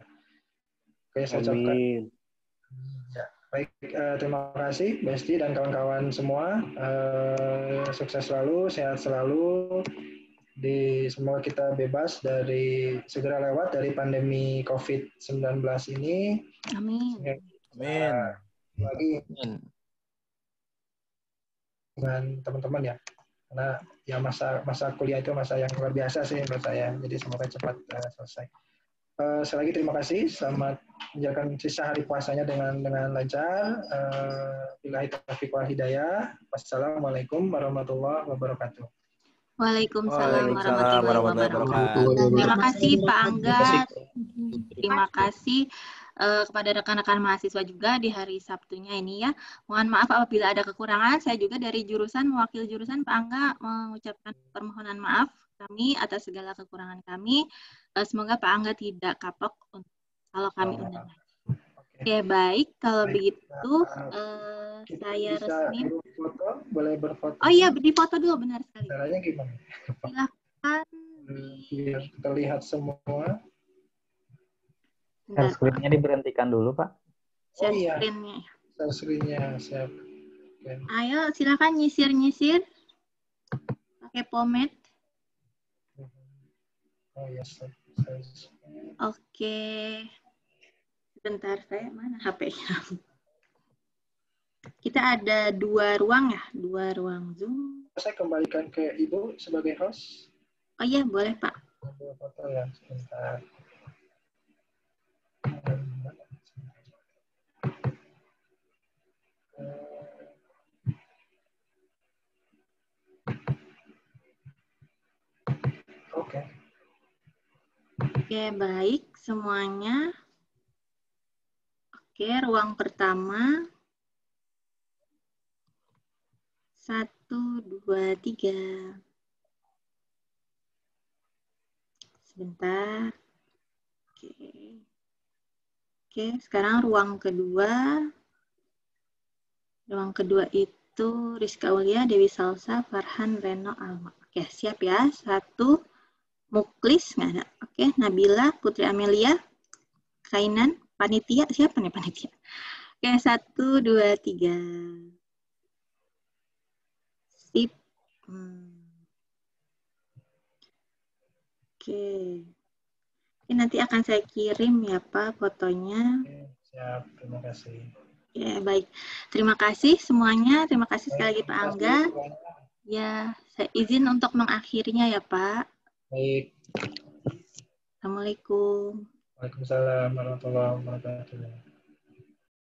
Oke saya ucapkan Amin. Ya, baik. eh, terima kasih, Besti dan kawan-kawan semua. Eh, sukses selalu, sehat selalu. Di semoga kita bebas dari segera lewat dari pandemi COVID-19 ini. Amin. Amin. Lagi dengan teman-teman ya. Karena ya masa masa kuliah itu masa yang luar biasa sih menurut saya. Jadi semoga cepat eh, selesai. Eh, sekali lagi terima kasih. Selamat menjalankan sisa hari puasanya dengan dengan lancar. Eh, Billahi taufiq wal hidayah. Wassalamualaikum warahmatullahi wabarakatuh. Waalaikumsalam Waalaikumsalam warahmatullahi warahmatullahi wabarakatuh. Terima kasih Pak Angga. Terima kasih eh, kepada rekan-rekan mahasiswa juga di hari Sabtunya ini ya. Mohon maaf apabila ada kekurangan. Saya juga dari jurusan mewakili jurusan Pak Angga mengucapkan permohonan maaf kami atas segala kekurangan kami. Eh, Semoga Pak Angga tidak kapok untuk kalau kami undang. Oke baik kalau Baik. begitu Kita saya bisa resmi. berfoto, boleh berfoto. Oh iya di foto dulu benar sekali. Caranya gimana? Silahkan. Biar terlihat semua. Share screen-nya diberhentikan dulu, Pak. share Oh, iya. screen-nya. Share screen-nya siap. Oke. Ayo silakan nyisir-nyisir pakai pomade. Oh iya, share- share- Oke. Sebentar saya mana HP-nya? Kita ada dua ruang ya, dua ruang Zoom. Saya kembalikan ke Ibu sebagai host. Oh iya, boleh Pak. Foto ya, sebentar. Oke. Oke, baik semuanya. Oke, ruang pertama. Satu, dua, tiga. Sebentar. Oke. Oke, sekarang ruang kedua. Ruang kedua itu Rizka Ulia, Dewi Salsa, Farhan, Reno, Alma. Oke, siap ya. Satu, Muklis, nggak ada. Oke, Nabila, Putri Amelia, Kainan, Panitia, siapa nih panitia? Oke, satu, dua, tiga. Sip. Hmm. Oke. Oke, nanti akan saya kirim ya Pak fotonya. Oke, Siap, terima kasih. Ya, baik. Terima kasih semuanya. Terima kasih sekali lagi Pak Angga. Ya, saya izin untuk mengakhirinya ya Pak. Baik. Assalamualaikum. Waalaikumsalam warahmatullahi wabarakatuh.